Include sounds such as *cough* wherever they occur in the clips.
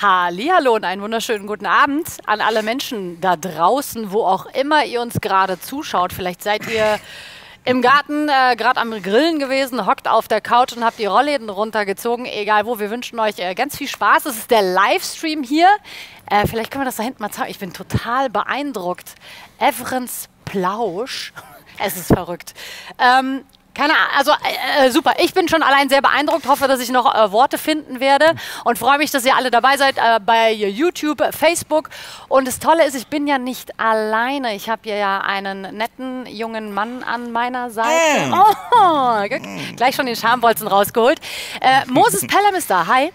Hallo und einen wunderschönen guten Abend an alle Menschen da draußen, wo auch immer ihr uns gerade zuschaut. Vielleicht seid ihr im Garten äh, gerade am Grillen gewesen, hockt auf der Couch und habt die Rollläden runtergezogen. Egal wo, wir wünschen euch äh, ganz viel Spaß. Es ist der Livestream hier. Äh, vielleicht können wir das da hinten mal zeigen. Ich bin total beeindruckt. Evrens Plausch. *laughs* Es ist verrückt. Ähm, keine Ahnung, also äh, äh, super. Ich bin schon allein sehr beeindruckt, hoffe, dass ich noch äh, Worte finden werde und freue mich, dass ihr alle dabei seid äh, bei YouTube, Facebook. Und das Tolle ist, ich bin ja nicht alleine. Ich habe hier ja einen netten jungen Mann an meiner Seite. Mm. Oh, gleich schon den Schambolzen rausgeholt. Äh, Moses Pelham ist da. Hi.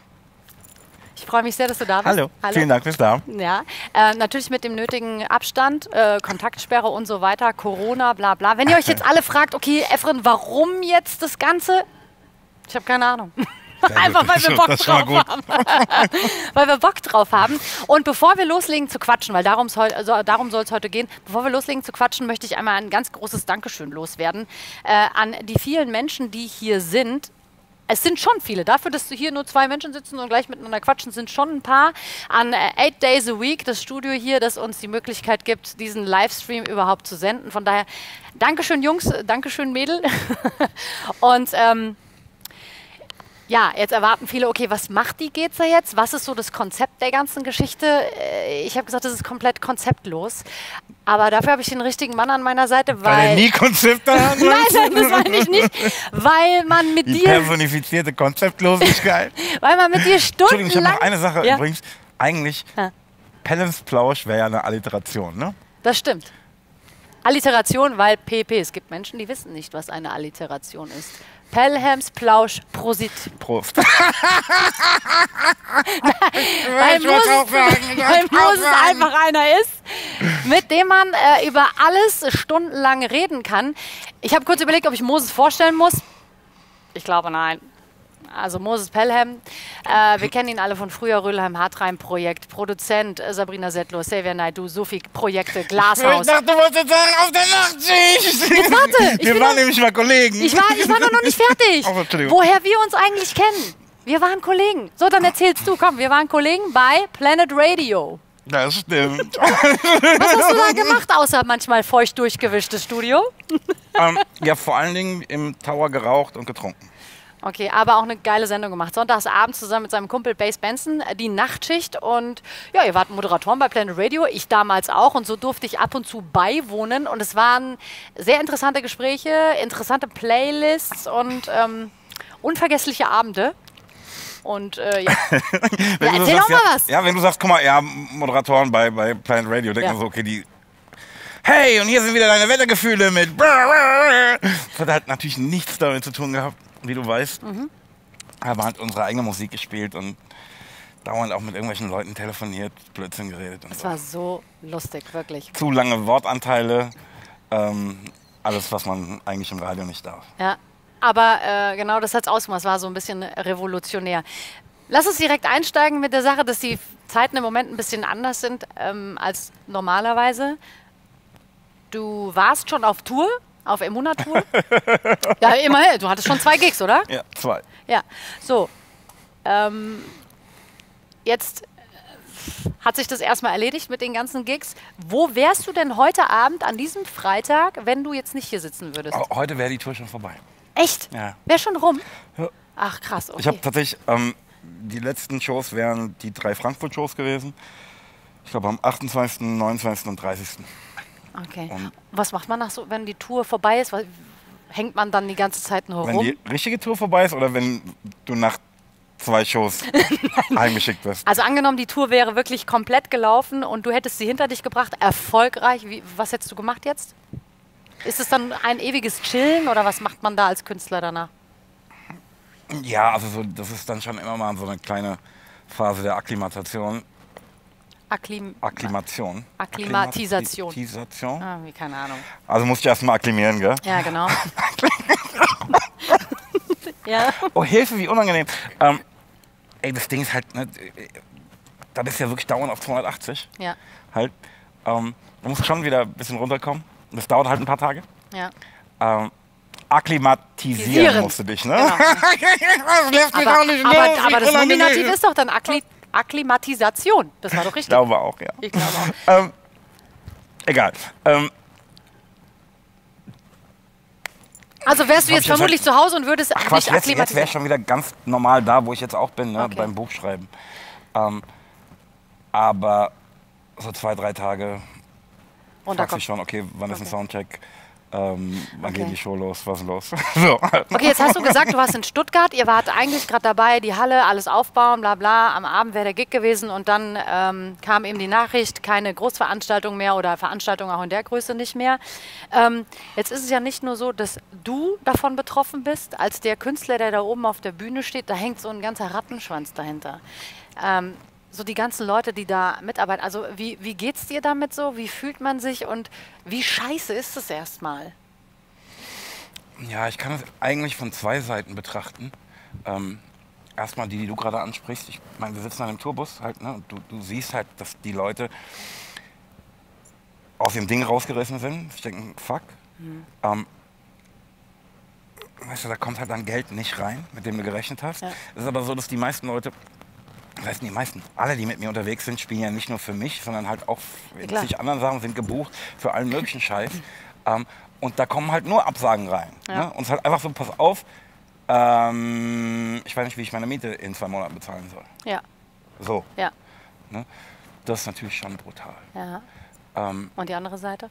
Ich freue mich sehr, dass du da bist. Hallo. vielen Dank fürs da. Ja, äh, natürlich mit dem nötigen Abstand, äh, Kontaktsperre und so weiter, Corona, bla bla. Wenn ihr euch jetzt alle fragt, okay, Efren, warum jetzt das Ganze? Ich habe keine Ahnung. *laughs* Einfach weil wir Bock drauf haben. *laughs* weil wir Bock drauf haben. Und bevor wir loslegen zu quatschen, weil darum, soll, also darum soll es heute gehen, bevor wir loslegen zu quatschen, möchte ich einmal ein ganz großes Dankeschön loswerden äh, an die vielen Menschen, die hier sind. Es sind schon viele. Dafür, dass hier nur zwei Menschen sitzen und gleich miteinander quatschen, sind schon ein paar. An äh, Eight Days a Week, das Studio hier, das uns die Möglichkeit gibt, diesen Livestream überhaupt zu senden. Von daher, Dankeschön, Jungs, Dankeschön, Mädel. *laughs* und ähm, ja, jetzt erwarten viele, okay, was macht die Geza jetzt? Was ist so das Konzept der ganzen Geschichte? Äh, Ich habe gesagt, das ist komplett konzeptlos. Aber dafür habe ich den richtigen Mann an meiner Seite, Weil er weil. nie Konzepte *laughs* hat. Nein, nein, das meine ich nicht. Weil man mit Die dir, personifizierte Konzeptlosigkeit. *laughs* weil man mit dir Entschuldigung, ich habe stundenlang. noch eine Sache Ja. übrigens. Eigentlich, Ja. Pelhams Plausch wäre ja eine Alliteration, ne? Das stimmt. Alliteration, weil PP. Es gibt Menschen, die wissen nicht, was eine Alliteration ist. Pelhams Plausch Prosit. Prost. *laughs* Weil Moses, weil einfach einer ist, mit dem man äh, über alles stundenlang reden kann. Ich habe kurz überlegt, ob ich Moses vorstellen muss. Ich glaube, nein. Also Moses Pelham, äh, wir kennen ihn alle von früher, Rödelheim Hartreim Projekt, Produzent äh, Sabrina Settler, Xavier Naidu, Sophie Projekte, Ich Glashaus. dachte, du wolltest sagen, auf der Nachtschicht. Jetzt warte, *laughs* ich Wir waren noch- nämlich mal Kollegen. Ich war, ich war noch nicht fertig. *laughs* Oh. Woher wir uns eigentlich kennen. Wir waren Kollegen. So, dann erzählst du. Komm, wir waren Kollegen bei Planet Radio. Das stimmt. *laughs* Was hast du da gemacht, außer manchmal feucht durchgewischtes Studio? ähm, ja, vor allen Dingen im Tower geraucht und getrunken. Okay, aber auch eine geile Sendung gemacht. Sonntagsabend zusammen mit seinem Kumpel Bass Benson, äh, die Nachtschicht. Und ja, ihr wart Moderatoren bei Planet Radio, ich damals auch. Und so durfte ich ab und zu beiwohnen. Und es waren sehr interessante Gespräche, interessante Playlists und ähm, unvergessliche Abende. Und äh, ja. *laughs* ja, erzähl sagst, doch mal ja, was. Ja, wenn du sagst, guck mal, ja, Moderatoren bei, bei Planet Radio, denken Ja. so, okay, die. Hey, und hier sind wieder deine Wettergefühle mit. Das hat halt natürlich nichts damit zu tun gehabt, wie du weißt. Mhm. Aber hat unsere eigene Musik gespielt und dauernd auch mit irgendwelchen Leuten telefoniert, Blödsinn geredet und Es so. war so lustig, wirklich. Zu lange Wortanteile, ähm, alles, was man eigentlich im Radio nicht darf. Ja, aber äh, genau das hat es ausgemacht. Es war so ein bisschen revolutionär. Lass uns direkt einsteigen mit der Sache, dass die Zeiten im Moment ein bisschen anders sind ähm, als normalerweise. Du warst schon auf Tour, auf Emuna-Tour. ja, immerhin. Du hattest schon zwei Gigs, oder? Ja, zwei. Ja. So. Ähm, jetzt äh, hat sich das erstmal erledigt mit den ganzen Gigs. Wo wärst du denn heute Abend an diesem Freitag, wenn du jetzt nicht hier sitzen würdest? Oh, Heute wäre die Tour schon vorbei. Echt? Ja. Wäre schon rum? Ja. Ach krass, okay. Ich habe tatsächlich, ähm, die letzten Shows wären die drei Frankfurt-Shows gewesen. Ich glaube am 28., 29. und 30. okay. und- Was macht man nach so, wenn die Tour vorbei ist? Hängt man dann die ganze Zeit nur Wenn rum? die richtige Tour vorbei ist oder wenn du nach zwei Shows *laughs* *laughs* heimgeschickt wirst. Also angenommen, die Tour wäre wirklich komplett gelaufen und du hättest sie hinter dich gebracht, erfolgreich. Wie, was hättest du gemacht jetzt? Ist es dann ein ewiges Chillen oder was macht man da als Künstler danach? Ja, also so, das ist dann schon immer mal so eine kleine Phase der Akklimatation. Akklim Akklimation. Akklimatisation. Akklimatisation. ah, wie, keine Ahnung. Also musst du erst mal akklimieren, gell? Ja, genau. *laughs* ja. Oh, Hilfe, wie unangenehm. Ähm, ey, das Ding ist halt, ne, da bist du ja wirklich dauernd auf 280. Ja. Halt. Ähm, du musst schon wieder ein bisschen runterkommen. Das dauert halt ein paar Tage. Ja. Ähm, akklimatisieren Tisieren. musst du dich, ne? Genau. *laughs* das Aber, auch nicht aber, aber das. Nominativ ist doch dann Akkli Akklimatisation. Das war doch Ich *laughs* richtig. glaube auch, ja. Ich glaube auch. Ähm, egal. Ähm, Also wärst du jetzt ich vermutlich zu Hause und würdest Quatsch, nicht jetzt, jetzt wäre ich schon wieder ganz normal da, wo ich jetzt auch bin, ne, Okay. beim Buchschreiben. Ähm, aber so zwei, drei Tage fragst Runterkommen. dich schon, okay, wann ist ein Okay. Soundcheck? Ähm, wann Okay. geht die Show los? Was ist los? *laughs* so. Okay, jetzt hast du gesagt, du warst in Stuttgart, ihr wart eigentlich gerade dabei, die Halle, alles aufbauen, bla bla. Am Abend wäre der Gig gewesen und dann ähm, kam eben die Nachricht, keine Großveranstaltung mehr oder Veranstaltung auch in der Größe nicht mehr. Ähm, jetzt ist es ja nicht nur so, dass du davon betroffen bist, als der Künstler, der da oben auf der Bühne steht, da hängt so ein ganzer Rattenschwanz dahinter. Ähm, so die ganzen Leute, die da mitarbeiten. Also wie, wie geht's dir damit so? Wie fühlt man sich und wie scheiße ist es erstmal? Ja, ich kann es eigentlich von zwei Seiten betrachten. Ähm, erstmal die, die du gerade ansprichst. Ich meine, wir sitzen an einem Tourbus halt, ne? und du, du siehst halt, dass die Leute aus dem Ding rausgerissen sind. Ich denke, fuck. Ähm, weißt du, da kommt halt dann Geld nicht rein, mit dem du gerechnet hast. Ja. Es ist aber so, dass die meisten Leute, das heißt die meisten, alle, die mit mir unterwegs sind, spielen ja nicht nur für mich, sondern halt auch klar. zig anderen Sachen, sind gebucht für allen möglichen Scheiß. Ähm, und da kommen halt nur Absagen rein. Ja. Ne? Und es ist halt einfach so, pass auf, ähm, ich weiß nicht, wie ich meine Miete in zwei Monaten bezahlen soll. Ja, So, ja, ne? das ist natürlich schon brutal. ja. Ähm, Und die andere Seite?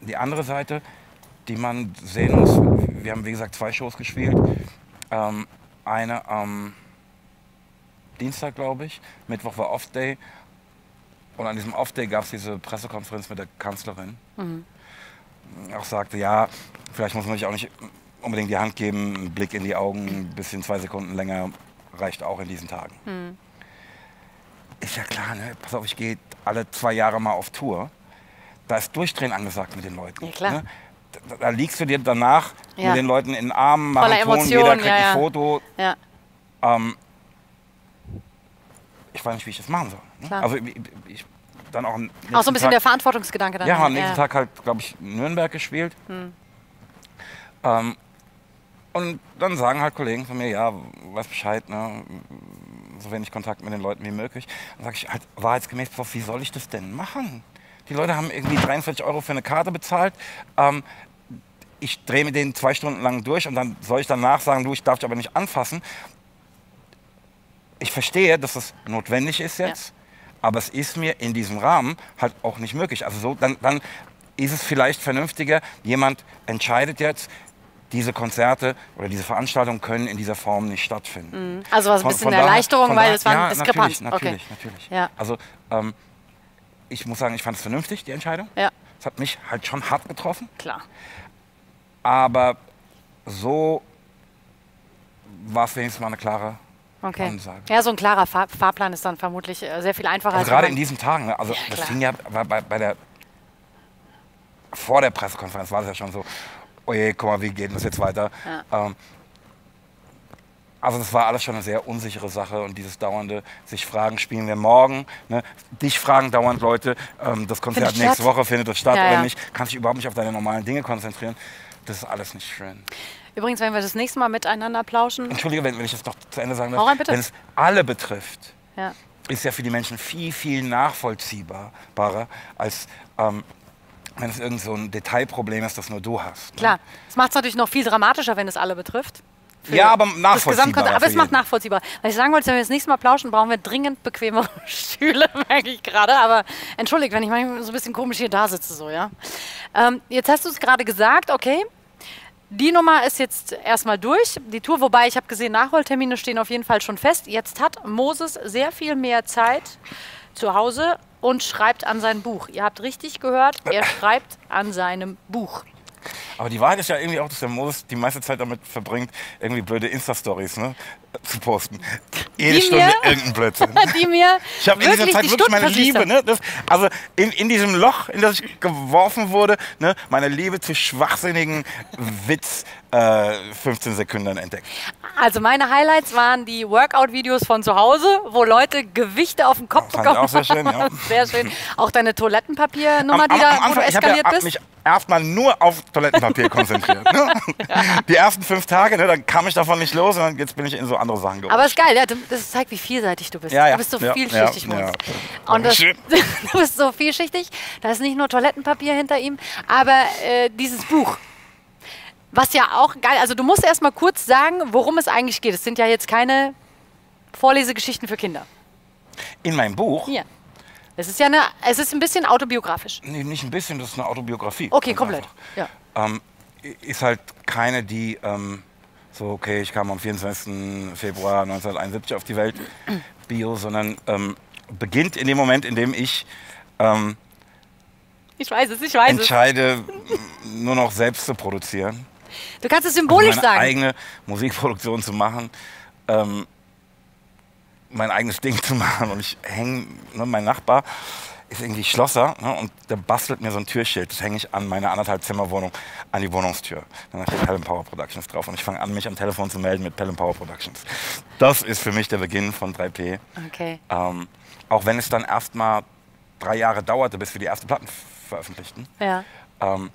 die andere Seite, die man sehen muss, wir haben wie gesagt zwei Shows gespielt. Ähm, eine am Dienstag, glaube ich. Mittwoch war Off-Day. Und an diesem Off-Day gab es diese Pressekonferenz mit der Kanzlerin. Auch sagte, ja, vielleicht muss man sich auch nicht unbedingt die Hand geben, ein Blick in die Augen, ein bisschen zwei Sekunden länger reicht auch in diesen Tagen. Ist ja klar, ne? Pass auf, ich gehe alle zwei Jahre mal auf Tour. Da ist Durchdrehen angesagt mit den Leuten. Ja, klar. Ne? Da, da liegst du dir danach Ja. mit den Leuten in den Armen, machen Ton, jeder kriegt ja, ein. Foto. Ähm, ich weiß nicht, wie ich das machen soll. Ne? Klar. Also ich, dann auch auch so ein bisschen Tag, der Verantwortungsgedanke dann. ja, am nächsten Tag halt, glaube ich, Nürnberg gespielt. Hm. Ähm, und dann sagen halt Kollegen von mir, ja, weiß Bescheid, ne? so wenig Kontakt mit den Leuten wie möglich. Dann sage ich halt wahrheitsgemäß, wie soll ich das denn machen? Die Leute haben irgendwie 43 Euro für eine Karte bezahlt. Ähm, ich drehe mit denen zwei Stunden lang durch und dann soll ich danach sagen, du, ich darf dich aber nicht anfassen. Ich verstehe, dass das notwendig ist jetzt, aber es ist mir in diesem Rahmen halt auch nicht möglich. Also so, dann, dann ist es vielleicht vernünftiger, jemand entscheidet jetzt, diese Konzerte oder diese Veranstaltungen können in dieser Form nicht stattfinden. Also was ein Von- bisschen von daher- Erleichterung, von weil daher- es war ja, Diskrepanz. Natürlich, natürlich, okay. natürlich. Ja. Also ähm, ich muss sagen, ich fand es vernünftig, die Entscheidung. Ja, Es hat mich halt schon hart getroffen. klar. Aber so war es wenigstens mal eine klare Okay. Ansage. Ja, so ein klarer Fahr Fahrplan ist dann vermutlich äh, sehr viel einfacher. Also als gerade in diesen Tagen, ne? also Ja, das fing ja bei, bei, der vor der Pressekonferenz war es ja schon so, oje, guck mal, wie geht das jetzt weiter? Ähm, also das war alles schon eine sehr unsichere Sache und dieses dauernde sich fragen, spielen wir morgen? Ne? Dich fragen dauernd Leute, ähm, das Konzert nächste statt? Woche findet das statt Ja, oder ja. nicht? Kannst dich überhaupt nicht auf deine normalen Dinge konzentrieren? Das ist alles nicht schön. Übrigens, wenn wir das nächste Mal miteinander plauschen. Entschuldige, wenn, wenn ich das noch zu Ende sagen darf. rein, bitte. Wenn es alle betrifft, Ja. ist ja für die Menschen viel, viel nachvollziehbarer, als ähm, wenn es irgend so ein Detailproblem ist, das nur du hast. ne? Klar. Es macht es natürlich noch viel dramatischer, wenn es alle betrifft. Ja, aber Gesamtkonzept. Aber es macht nachvollziehbar. Was ich sagen wollte, wenn wir das nächste Mal plauschen, brauchen wir dringend bequemere *laughs* Stühle, merke ich gerade. Aber entschuldigt, wenn ich manchmal so ein bisschen komisch hier da sitze, so, ja. Ähm, jetzt hast du es gerade gesagt, okay. Die Nummer ist jetzt erstmal durch, die Tour, wobei ich habe gesehen, Nachholtermine stehen auf jeden Fall schon fest. Jetzt hat Moses sehr viel mehr Zeit zu Hause und schreibt an sein Buch. Ihr habt richtig gehört, er *clears throat* schreibt an seinem Buch. Aber die Wahrheit ist ja irgendwie auch, dass der Moses die meiste Zeit damit verbringt, irgendwie blöde Insta-Stories ne, zu posten. Jede Die Stunde mir- irgendein Blödsinn. *laughs* Die mir Ich habe in dieser Zeit die wirklich meine Liebe, ne, das, also in, in diesem Loch, in das ich geworfen wurde, ne, meine Liebe zu schwachsinnigen Witz äh, 15 Sekunden entdeckt. Also meine Highlights waren die Workout-Videos von zu Hause, wo Leute Gewichte auf den Kopf ich bekommen auch sehr schön, ja. Sehr schön. Auch deine Toilettenpapiernummer, die da wo du ich hab ja eskaliert ab- bist. mich erstmal nur auf Toilettenpapier konzentriert. Ne? *laughs* Die ersten fünf Tage, ne, dann kam ich davon nicht los und dann, jetzt bin ich in so andere Sachen gerutscht. Aber ist geil, ja, das zeigt, wie vielseitig du bist. Ja, ja, Du bist so ja, vielschichtig, ja, ja. Und das, *laughs* du bist so vielschichtig. Da ist nicht nur Toilettenpapier hinter ihm, aber äh, dieses Buch. Was ja auch geil, also du musst erst mal kurz sagen, worum es eigentlich geht. Es sind ja jetzt keine Vorlesegeschichten für Kinder. in meinem Buch, Hier. Es ist ja eine, es ist ein bisschen autobiografisch. nee, nicht ein bisschen, das ist eine Autobiografie. Okay, komplett. Ja. Ähm, ist halt keine, die ähm, so, okay, ich kam am 24. Februar 1971 auf die Welt, *clears throat* Bio, sondern ähm, beginnt in dem Moment, in dem ich ähm, Ich weiß es, ich weiß es. entscheide, m, nur noch selbst zu produzieren. Du kannst es Also symbolisch meine sagen. eigene Musikproduktion zu machen, ähm, mein eigenes Ding zu machen. Und ich hänge, ne, mein Nachbar ist irgendwie Schlosser ne, und der bastelt mir so ein Türschild. Das hänge ich an meine anderthalb Zimmerwohnung an die Wohnungstür. Dann steht Pelham Power Productions drauf und ich fange an, mich am Telefon zu melden mit Pelham Power Productions. Das ist für mich der Beginn von 3P. Okay. Ähm, auch wenn es dann erstmal drei Jahre dauerte, bis wir die erste Platten veröffentlichten Ja. ähm,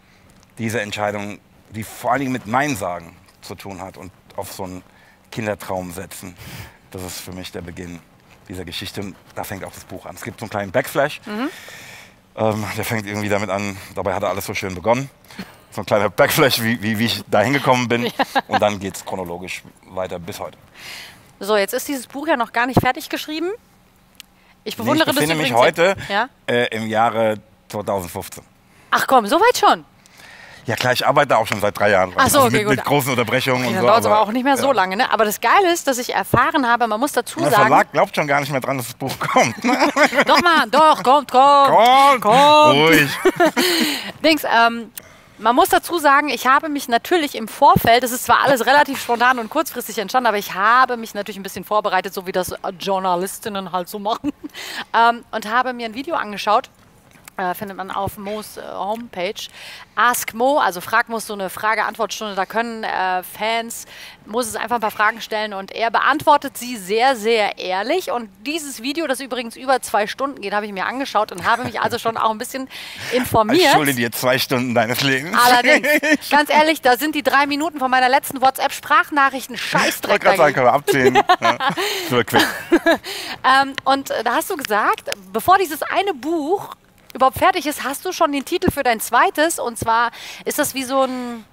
diese Entscheidung, die vor allen Dingen mit Nein sagen zu tun hat und auf so einen Kindertraum setzen, das ist für mich der Beginn dieser Geschichte. Und da fängt auch das Buch an. Es gibt so einen kleinen Backflash. Ähm, der fängt irgendwie damit an, dabei hat er alles so schön begonnen. So ein kleiner Backflash, wie, wie, wie ich da hingekommen bin. Und dann geht es chronologisch weiter bis heute. So, jetzt ist dieses Buch ja noch gar nicht fertig geschrieben. Ich Nee, bewundere ich befinde das mich heute Ja? äh, im Jahre 2015. Ach komm, so weit schon. Ja klar, ich arbeite auch schon seit drei Jahren. Ach so, also okay, mit, gut. mit großen Unterbrechungen Okay, und dann so. dauert es aber auch nicht mehr so ja. lange. Ne? Aber das Geile ist, dass ich erfahren habe, man muss dazu Der sagen. Verlag glaubt schon gar nicht mehr dran, dass das Buch kommt. ne? *laughs* Doch mal, doch, kommt, kommt. Komm, Kommt. ruhig. *laughs* Dings, ähm, man muss dazu sagen, ich habe mich natürlich im Vorfeld, das ist zwar alles relativ spontan und kurzfristig entstanden, aber ich habe mich natürlich ein bisschen vorbereitet, so wie das Journalistinnen halt so machen, *laughs* ähm, und habe mir ein Video angeschaut. Äh, findet man auf Mo's äh, Homepage. Ask Mo, also Frag Mo so eine Frage-Antwort-Stunde. Da können äh, Fans, muss es einfach ein paar Fragen stellen und er beantwortet sie sehr, sehr ehrlich. Und dieses Video, das übrigens über zwei Stunden geht, habe ich mir angeschaut und habe mich also schon auch ein bisschen informiert. Ich schulde dir zwei Stunden deines Lebens. Allerdings, *laughs* ganz ehrlich, da sind die drei Minuten von meiner letzten WhatsApp-Sprachnachrichten Ich wollte Scheißdreck gerade sagen, können wir abziehen. *laughs* ja. Ähm, und äh, da hast du gesagt, bevor dieses eine Buch überhaupt fertig ist, hast du schon den Titel für dein zweites. Und zwar ist das wie so ein,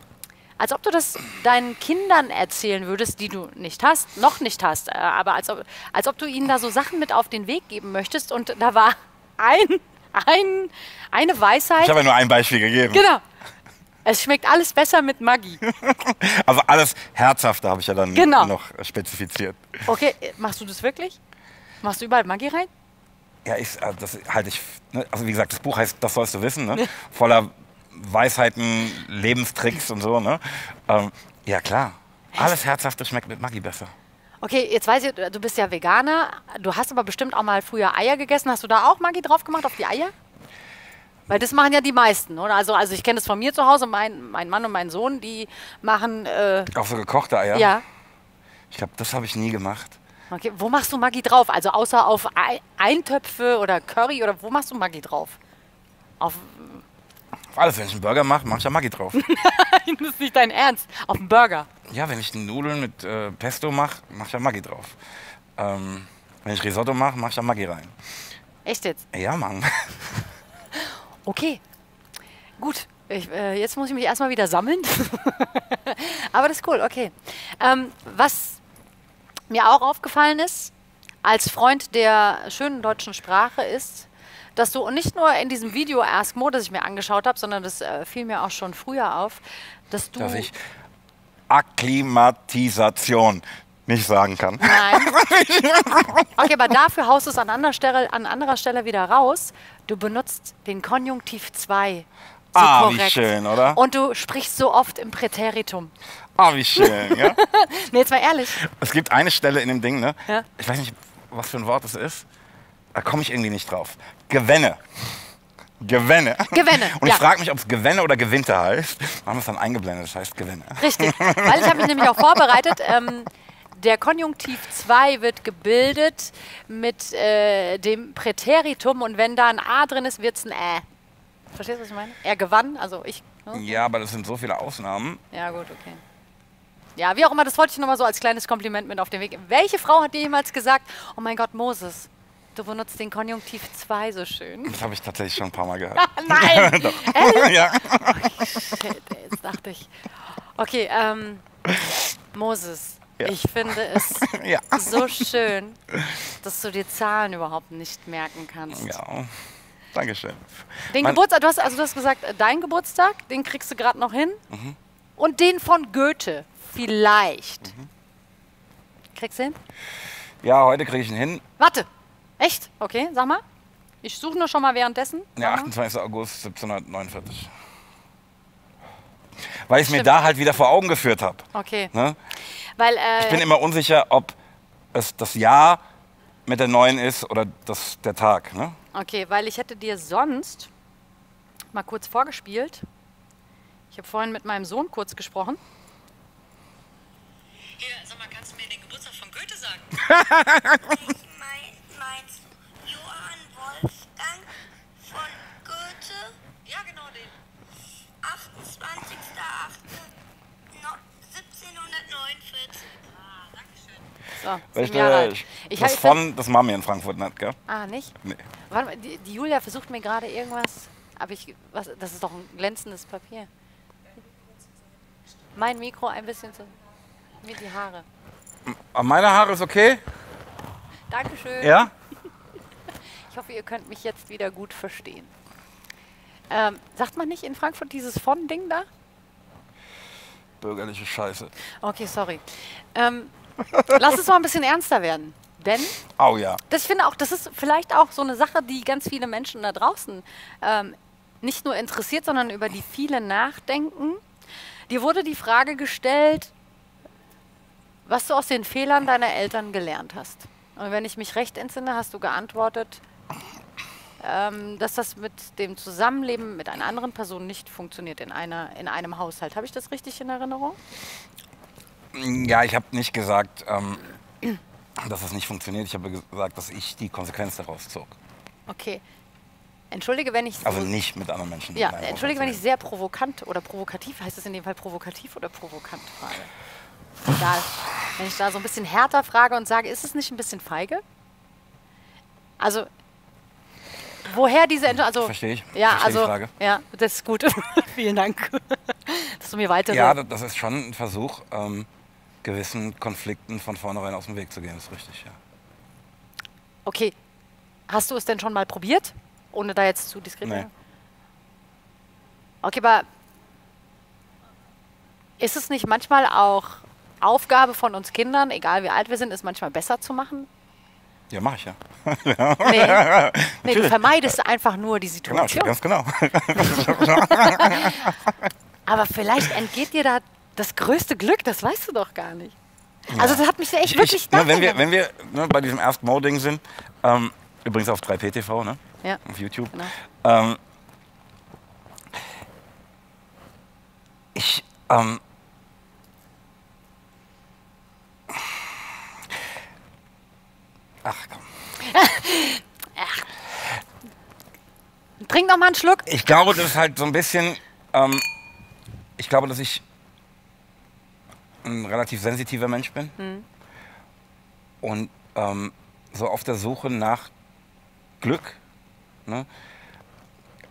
als ob du das deinen Kindern erzählen würdest, die du nicht hast, noch nicht hast, äh, aber als ob, als ob du ihnen da so Sachen mit auf den Weg geben möchtest. Und da war ein, ein, eine Weisheit. Ich habe ja nur ein Beispiel gegeben. Genau. Es schmeckt alles besser mit Maggi. *laughs* Also alles Herzhafte habe ich ja dann Genau. noch spezifiziert. Okay, machst du das wirklich? Machst du überall Maggi rein? Ja, ich, äh, das halte ich. Ne? Also wie gesagt, das Buch heißt, das sollst du wissen, ne? voller Weisheiten, Lebenstricks und so. Ne? Ähm, ja klar, alles Herzhafte schmeckt mit Maggi besser. Okay, jetzt weiß ich, du bist ja Veganer. Du hast aber bestimmt auch mal früher Eier gegessen. Hast du da auch Maggi drauf gemacht auf die Eier? Weil das machen ja die meisten, oder? Also, also ich kenne das von mir zu Hause. Mein, mein Mann und mein Sohn, die machen, äh, Auch so gekochte Eier? ja. Ich glaube, das habe ich nie gemacht. Okay, wo machst du Maggi drauf? Also außer auf Ei Eintöpfe oder Curry oder wo machst du Maggi drauf? Auf, Auf alles, wenn ich einen Burger mache, mache ich ja Maggi drauf. *laughs* das ist nicht dein Ernst. Auf dem Burger. ja, wenn ich Nudeln mit äh, Pesto mache, mache ich ja Maggi drauf. Ähm, wenn ich Risotto mache, mache ich ja Maggi rein. Echt jetzt? Ja, Mann. *laughs* Okay, gut. Ich, äh, jetzt muss ich mich erstmal wieder sammeln. *laughs* Aber das ist cool, okay. Ähm, was mir auch aufgefallen ist, als Freund der schönen deutschen Sprache ist, dass du und nicht nur in diesem Video Ask Mo, das ich mir angeschaut habe, sondern das äh, fiel mir auch schon früher auf, dass du. Dass ich Akklimatisation nicht sagen kann. Nein. *laughs* Okay, aber dafür haust du es an anderer Stelle, an anderer Stelle wieder raus. Du benutzt den Konjunktiv 2. So Ah, wie korrekt. schön, oder? Und du sprichst so oft im Präteritum. Ah, wie schön, ja. *laughs* Nee, jetzt mal ehrlich. Es gibt eine Stelle in dem Ding, ne? Ja. Ich weiß nicht, was für ein Wort es ist. Da komme ich irgendwie nicht drauf. Gewenne. Gewenne. Gewenne, Und ich ja. frage mich, ob es Gewenne oder Gewinter heißt. Wir haben es dann eingeblendet, das heißt Gewenne. Richtig. *laughs* Weil ich habe mich nämlich auch vorbereitet. Ähm, der Konjunktiv 2 wird gebildet mit äh, dem Präteritum und wenn da ein A drin ist, wird es ein Ä. Verstehst du, was ich meine? Er gewann, also ich. ne? Ja, aber das sind so viele Ausnahmen. Ja, gut, okay. Ja, wie auch immer, das wollte ich nochmal so als kleines Kompliment mit auf den Weg. Welche Frau hat dir jemals gesagt, oh mein Gott, Moses, du benutzt den Konjunktiv 2 so schön? Das habe ich tatsächlich schon ein paar Mal gehört. *laughs* Nein! *laughs* Doch. ja. Shit, ey, jetzt dachte ich. Okay, ähm, Moses, Ja. ich finde es *laughs* ja. so schön, dass du dir Zahlen überhaupt nicht merken kannst. Ja. Dankeschön. Den Mein- Geburtstag, du hast, also du hast gesagt, äh, dein Geburtstag, den kriegst du gerade noch hin. Mhm. Und den von Goethe, vielleicht. Mhm. Kriegst du hin? Ja, heute kriege ich ihn hin. Warte, echt? Okay, sag mal. Ich suche nur schon mal währenddessen. Ja, Sag mal. 28. August 1749. Weil ich es mir da halt wieder vor Augen geführt habe. Okay, Ne? weil äh, Ich bin immer unsicher, ob es das Jahr mit der neuen ist oder das, der Tag. Ne? Okay, weil ich hätte dir sonst mal kurz vorgespielt. Ich habe vorhin mit meinem Sohn kurz gesprochen. Hier, sag mal, kannst du mir den Geburtstag von Goethe sagen? Mein, meinst du Johann Wolfgang von Goethe? Ja, genau den. 28.08.1749. Ah, danke schön. So, sieben Jahre alt. Ich das heiße- von, das machen wir in Frankfurt nicht, gell? Ah, nicht? Nee. Warte mal, die, die Julia versucht mir gerade irgendwas. Aber ich. Was, das ist doch ein glänzendes Papier. Mein Mikro ein bisschen zu. Mir die Haare. Aber meine Haare ist okay? Dankeschön. Ja? *laughs* Ich hoffe, ihr könnt mich jetzt wieder gut verstehen. Ähm, sagt man nicht in Frankfurt dieses von-Ding da? Bürgerliche Scheiße. Okay, sorry. Ähm, *laughs* lass es mal ein bisschen ernster werden. Denn Au ja. das ich finde auch, das ist vielleicht auch so eine Sache, die ganz viele Menschen da draußen ähm, nicht nur interessiert, sondern über die viele nachdenken. Dir wurde die Frage gestellt, was du aus den Fehlern deiner Eltern gelernt hast. Und wenn ich mich recht entsinne, hast du geantwortet, ähm, dass das mit dem Zusammenleben mit einer anderen Person nicht funktioniert in, einer, in einem Haushalt. Habe ich das richtig in Erinnerung? Ja, ich habe nicht gesagt, ähm, dass das nicht funktioniert. Ich habe gesagt, dass ich die Konsequenz daraus zog. Okay. Entschuldige, wenn ich Also so nicht mit anderen Menschen. Ja, entschuldige, wenn ich sehr provokant oder provokativ, heißt es in dem Fall provokativ oder provokant frage? Egal. Wenn ich da so ein bisschen härter frage und sage, ist es nicht ein bisschen feige? Also, woher diese Entscheidung? Also, Verstehe ich. Ja, Verstehe die also, Frage. ja, das ist gut. *laughs* Vielen Dank, *laughs* dass du mir weiter. Ja, da- das ist schon ein Versuch, ähm, gewissen Konflikten von vornherein aus dem Weg zu gehen. Das ist richtig, ja. Okay, hast du es denn schon mal probiert, ohne da jetzt zu diskret? zu Nee. Okay, aber ist es nicht manchmal auch Aufgabe von uns Kindern, egal wie alt wir sind, es manchmal besser zu machen? Ja, mache ich ja. Nee, nee du vermeidest einfach nur die Genau, Situation. ganz genau. *laughs* Aber vielleicht entgeht dir da das größte Glück, das weißt du doch gar nicht. Also das hat mich echt Ich, wirklich ich, ne, wenn wir, wenn wir ne, bei diesem Ask Mo-Ding sind, ähm, übrigens auf 3PTV, ne? Ja, auf YouTube. genau. Ähm, ich, ähm, ach komm. Trink noch mal einen Schluck. Ich glaube, das ist halt so ein bisschen, ähm, ich glaube, dass ich ein relativ sensitiver Mensch bin und ähm, so auf der Suche nach Glück ne,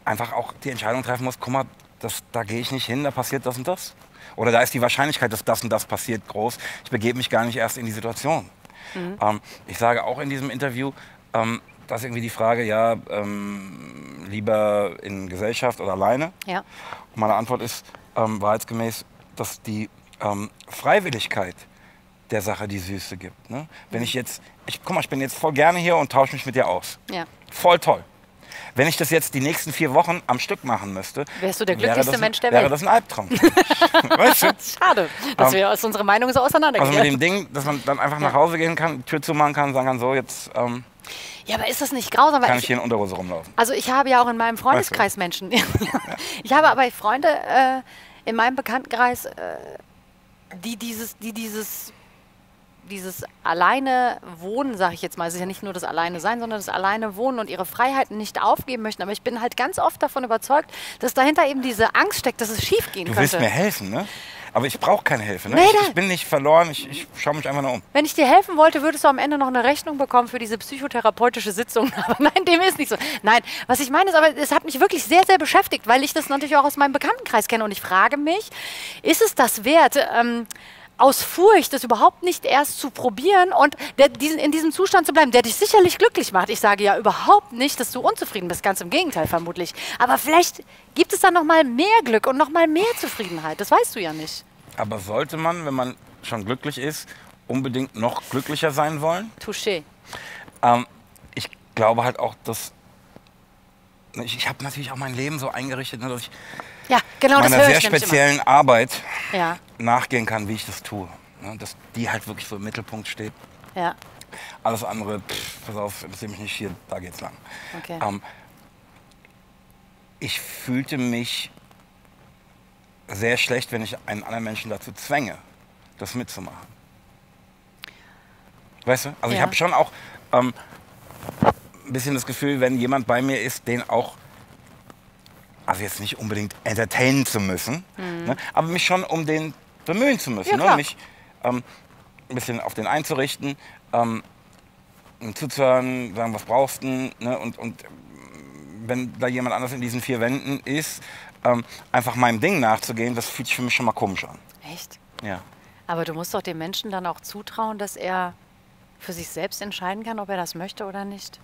einfach auch die Entscheidung treffen muss, guck mal, das, da gehe ich nicht hin, da passiert das und das. Oder da ist die Wahrscheinlichkeit, dass das und das passiert, groß. Ich begebe mich gar nicht erst in die Situation. Ähm, ich sage auch in diesem Interview, ähm, dass irgendwie die Frage, ja, ähm, lieber in Gesellschaft oder alleine. Ja. Und meine Antwort ist ähm, wahrheitsgemäß, dass die ähm, Freiwilligkeit der Sache die Süße gibt. Ne? Wenn ich jetzt, ich, guck mal, ich bin jetzt voll gerne hier und tausche mich mit dir aus. Ja. Voll toll. Wenn ich das jetzt die nächsten vier Wochen am Stück machen müsste, Wärst du der wäre glücklichste das, ein- Mensch der wäre Welt. das ein Albtraum. *laughs* weißt du? *laughs* Schade, dass Ähm, wir aus unserer Meinung so Also auseinandergehen. mit dem Ding, dass man dann einfach nach Hause gehen kann, die Tür zumachen kann, sagen kann, so, jetzt ähm, ja, aber ist das nicht grausam? Kann ich, ich hier in Unterhose rumlaufen. Also ich habe ja auch in meinem Freundeskreis Menschen. *laughs* ich habe aber Freunde äh, in meinem Bekanntenkreis, äh, die dieses, die dieses dieses alleine Wohnen, sage ich jetzt mal, es ist ja nicht nur das alleine sein, sondern das alleine Wohnen und ihre Freiheiten nicht aufgeben möchten. Aber ich bin halt ganz oft davon überzeugt, dass dahinter eben diese Angst steckt, dass es schief gehen Du könnte. willst mir helfen, ne? Aber ich brauche keine Hilfe. Ne? Nee, ich, ich bin nicht verloren, ich, ich schaue mich einfach nur um. Wenn ich dir helfen wollte, würdest du am Ende noch eine Rechnung bekommen für diese psychotherapeutische Sitzung. *laughs* Aber nein, dem ist nicht so. Nein, was ich meine ist, aber es hat mich wirklich sehr, sehr beschäftigt, weil ich das natürlich auch aus meinem Bekanntenkreis kenne. Und ich frage mich, ist es das wert, ähm, aus Furcht, das überhaupt nicht erst zu probieren und der, diesen, in diesem Zustand zu bleiben, der dich sicherlich glücklich macht. Ich sage ja überhaupt nicht, dass du unzufrieden bist, ganz im Gegenteil vermutlich. Aber vielleicht gibt es da noch mal mehr Glück und noch mal mehr Zufriedenheit. Das weißt du ja nicht. Aber sollte man, wenn man schon glücklich ist, unbedingt noch glücklicher sein wollen? Touché. Ähm, ich glaube halt auch, dass. Ich, ich habe natürlich auch mein Leben so eingerichtet, ne, dass ich Ja, genau das meiner sehr speziellen Arbeit Ja, nachgehen kann, wie ich das tue. Ne, dass die halt wirklich so im Mittelpunkt steht. ja. Alles andere, pff, pass auf, interessiert mich nicht hier, da geht's lang. Okay. Ähm, ich fühlte mich sehr schlecht, wenn ich einen anderen Menschen dazu zwänge, das mitzumachen. Weißt du? Also ich Ja. habe schon auch ähm, ein bisschen das Gefühl, wenn jemand bei mir ist, den auch, also jetzt nicht unbedingt entertainen zu müssen, ne, aber mich schon um den bemühen zu müssen. Ja, ne? Mich ähm, ein bisschen auf den einzurichten, ähm, zuzuhören, sagen, was brauchst du, ne? und, und wenn da jemand anders in diesen vier Wänden ist, ähm, einfach meinem Ding nachzugehen, das fühlt sich für mich schon mal komisch an. Echt? Ja. Aber du musst doch dem Menschen dann auch zutrauen, dass er für sich selbst entscheiden kann, ob er das möchte oder nicht.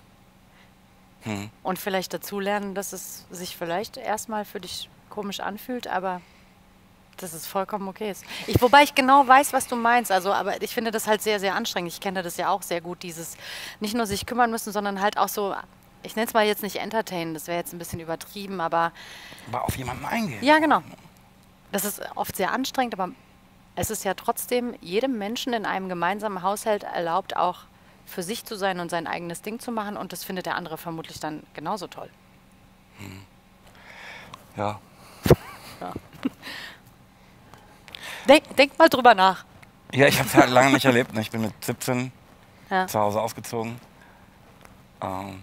Hm. Und vielleicht dazulernen, dass es sich vielleicht erstmal für dich komisch anfühlt, aber dass es vollkommen okay ist. Ich, wobei ich genau weiß, was du meinst. Also, aber ich finde das halt sehr, sehr anstrengend. Ich kenne das ja auch sehr gut, dieses nicht nur sich kümmern müssen, sondern halt auch so, ich nenne es mal jetzt nicht entertainen, das wäre jetzt ein bisschen übertrieben, aber Aber auf jemanden eingehen. ja, genau. Das ist oft sehr anstrengend, aber es ist ja trotzdem jedem Menschen in einem gemeinsamen Haushalt erlaubt, auch für sich zu sein und sein eigenes Ding zu machen. Und das findet der andere vermutlich dann genauso toll. Ja. Denk, denk mal drüber nach. Ja, ich habe es halt lange nicht erlebt. Ne? Ich bin mit 17 Ja. zu Hause ausgezogen. Ähm,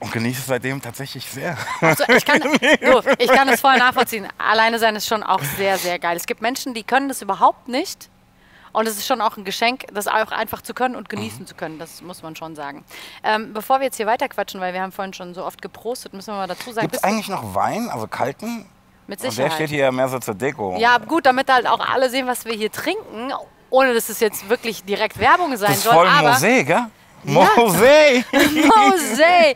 und genieße es seitdem tatsächlich sehr. Also ich, kann, *laughs* du, ich kann es voll nachvollziehen. Alleine sein ist schon auch sehr, sehr geil. Es gibt Menschen, die können das überhaupt nicht. Und es ist schon auch ein Geschenk, das auch einfach zu können und genießen zu können. Das muss man schon sagen. Ähm, bevor wir jetzt hier weiterquatschen, weil wir haben vorhin schon so oft geprostet, müssen wir mal dazu sagen, Gibt es eigentlich noch Wein, also kalten? Mit Und der Sicherheit. steht hier ja mehr so zur Deko. Ja, gut, damit halt auch alle sehen, was wir hier trinken, ohne dass es jetzt wirklich direkt Werbung sein das ist soll. voll aber Mosé, gell? Ja. Mosé! *laughs* Mosé.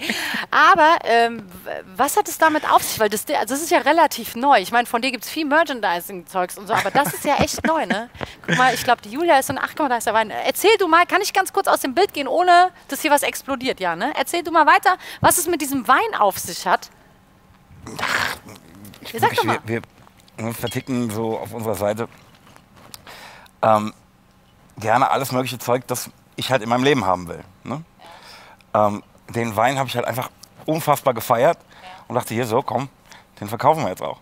Aber ähm, was hat es damit auf sich? Weil das, also das ist ja relativ neu. Ich meine, von dir gibt es viel Merchandising-Zeugs und so, aber das ist ja echt neu, ne? Guck mal, ich glaube, die Julia ist so ein 8,3er Wein. Erzähl du mal, kann ich ganz kurz aus dem Bild gehen, ohne dass hier was explodiert, ja, ne? Erzähl du mal weiter, was es mit diesem Wein auf sich hat. Ich, Sag mal. wir, wir, verticken so auf unserer Seite ähm, gerne alles mögliche Zeug, das ich halt in meinem Leben haben will. Ne? Ähm, den Wein habe ich halt einfach unfassbar gefeiert und dachte, hier so, komm, den verkaufen wir jetzt auch.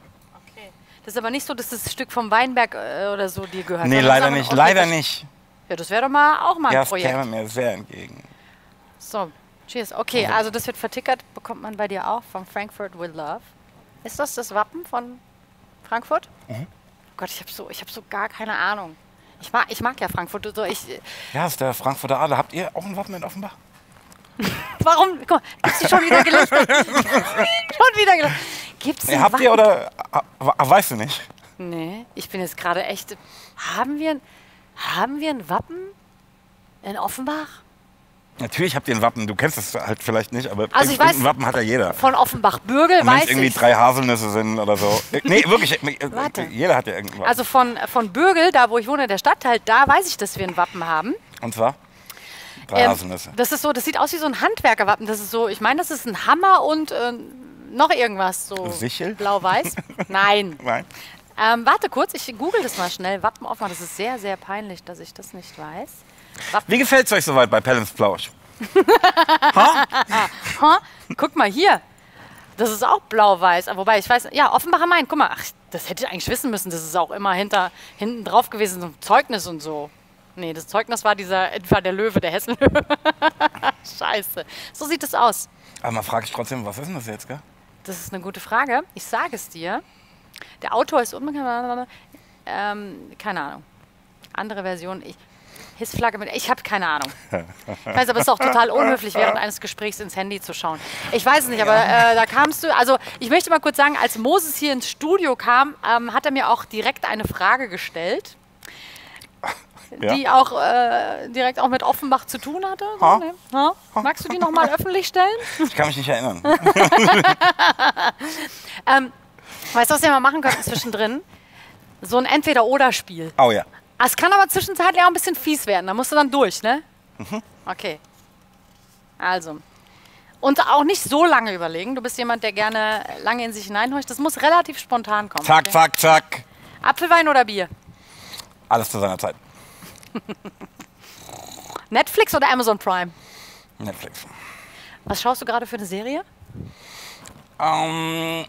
Okay. Das ist aber nicht so, dass das Stück vom Weinberg äh, oder so dir gehört. Nee, leider das nicht, okay, leider das- nicht. Ja, das wäre doch mal auch mal ein Ja, Projekt. käme mir sehr entgegen. So, cheers. Okay, also das wird vertickert, bekommt man bei dir auch von Frankfurt with Love. Ist das das Wappen von Frankfurt? Mhm. Oh Gott, ich habe so, ich hab so gar keine Ahnung. Ich mag, ich mag ja Frankfurt. So, ich, Ja, ist der Frankfurter Adler. Habt ihr auch ein Wappen in Offenbach? *laughs* warum? Guck mal, gibt's die schon wieder gelöscht? *laughs* *laughs* schon wieder gelöscht. Gibt's Nee, habt Wappen? ihr oder ah, ah, weißt du nicht? Nee, ich bin jetzt gerade echt. Haben wir, haben wir ein Wappen in Offenbach? Natürlich habt ihr ein Wappen. Du kennst es halt vielleicht nicht, aber Also ich weiß- Wappen hat ja jeder. Von Offenbach-Bürgel weiß es irgendwie ich. drei Haselnüsse sind oder so. Äh, *laughs* Nee, wirklich. äh, Warte. Jeder hat ja irgendein Wappen. Also von, von Bürgel, da wo ich wohne, der Stadtteil, da weiß ich, dass wir ein Wappen haben. Und zwar? Drei Ähm, Haselnüsse. das ist so, das sieht aus wie so ein Handwerkerwappen. Das ist so, ich meine, das ist ein Hammer und äh, noch irgendwas so. Sichel? Blau-weiß? *laughs* Nein. Nein. Ähm, warte kurz, ich google das mal schnell. Wappen offen. Das ist sehr, sehr peinlich, dass ich das nicht weiß. Wie gefällt es euch soweit bei Pelhams Plausch? *laughs* Ha, guck mal hier. Das ist auch blau-weiß. Ah, Wobei, ich weiß, ja, Offenbacher Main. Guck mal, ach, Das hätte ich eigentlich wissen müssen. Das ist auch immer hinter, hinten drauf gewesen, so ein Zeugnis und so. Nee, das Zeugnis war dieser etwa der Löwe, der Hessenlöwe. *laughs* Scheiße. So sieht es aus. Aber man fragt sich trotzdem, was ist denn das jetzt, gell? Das ist eine gute Frage. Ich sage es dir. Der Autor ist unbekannt. Ähm, keine Ahnung. Andere Version. Ich, Hissflagge mit. Ich habe keine Ahnung. Ich weiß, aber es ist auch total unhöflich, während eines Gesprächs ins Handy zu schauen. Ich weiß es nicht, aber äh, da kamst du. Also, ich möchte mal kurz sagen, als Moses hier ins Studio kam, ähm, hat er mir auch direkt eine Frage gestellt. Ja. Die auch äh, direkt auch mit Offenbach zu tun hatte. So, Ha? ne? Ha? Magst du die nochmal *laughs* öffentlich stellen? Ich kann mich nicht erinnern. *laughs* Ähm, weißt du, was wir mal machen könnten zwischendrin? So ein Entweder-Oder-Spiel. Oh ja. Ah, Es kann aber zwischenzeitlich auch ein bisschen fies werden. Da musst du dann durch, ne? Mhm. Okay. Also. Und auch nicht so lange überlegen. Du bist jemand, der gerne lange in sich hineinhorcht. Das muss relativ spontan kommen. Zack, okay? zack, zack. Apfelwein oder Bier? Alles zu seiner Zeit. *laughs* Netflix oder Amazon Prime? Netflix. Was schaust du gerade für eine Serie? Ähm,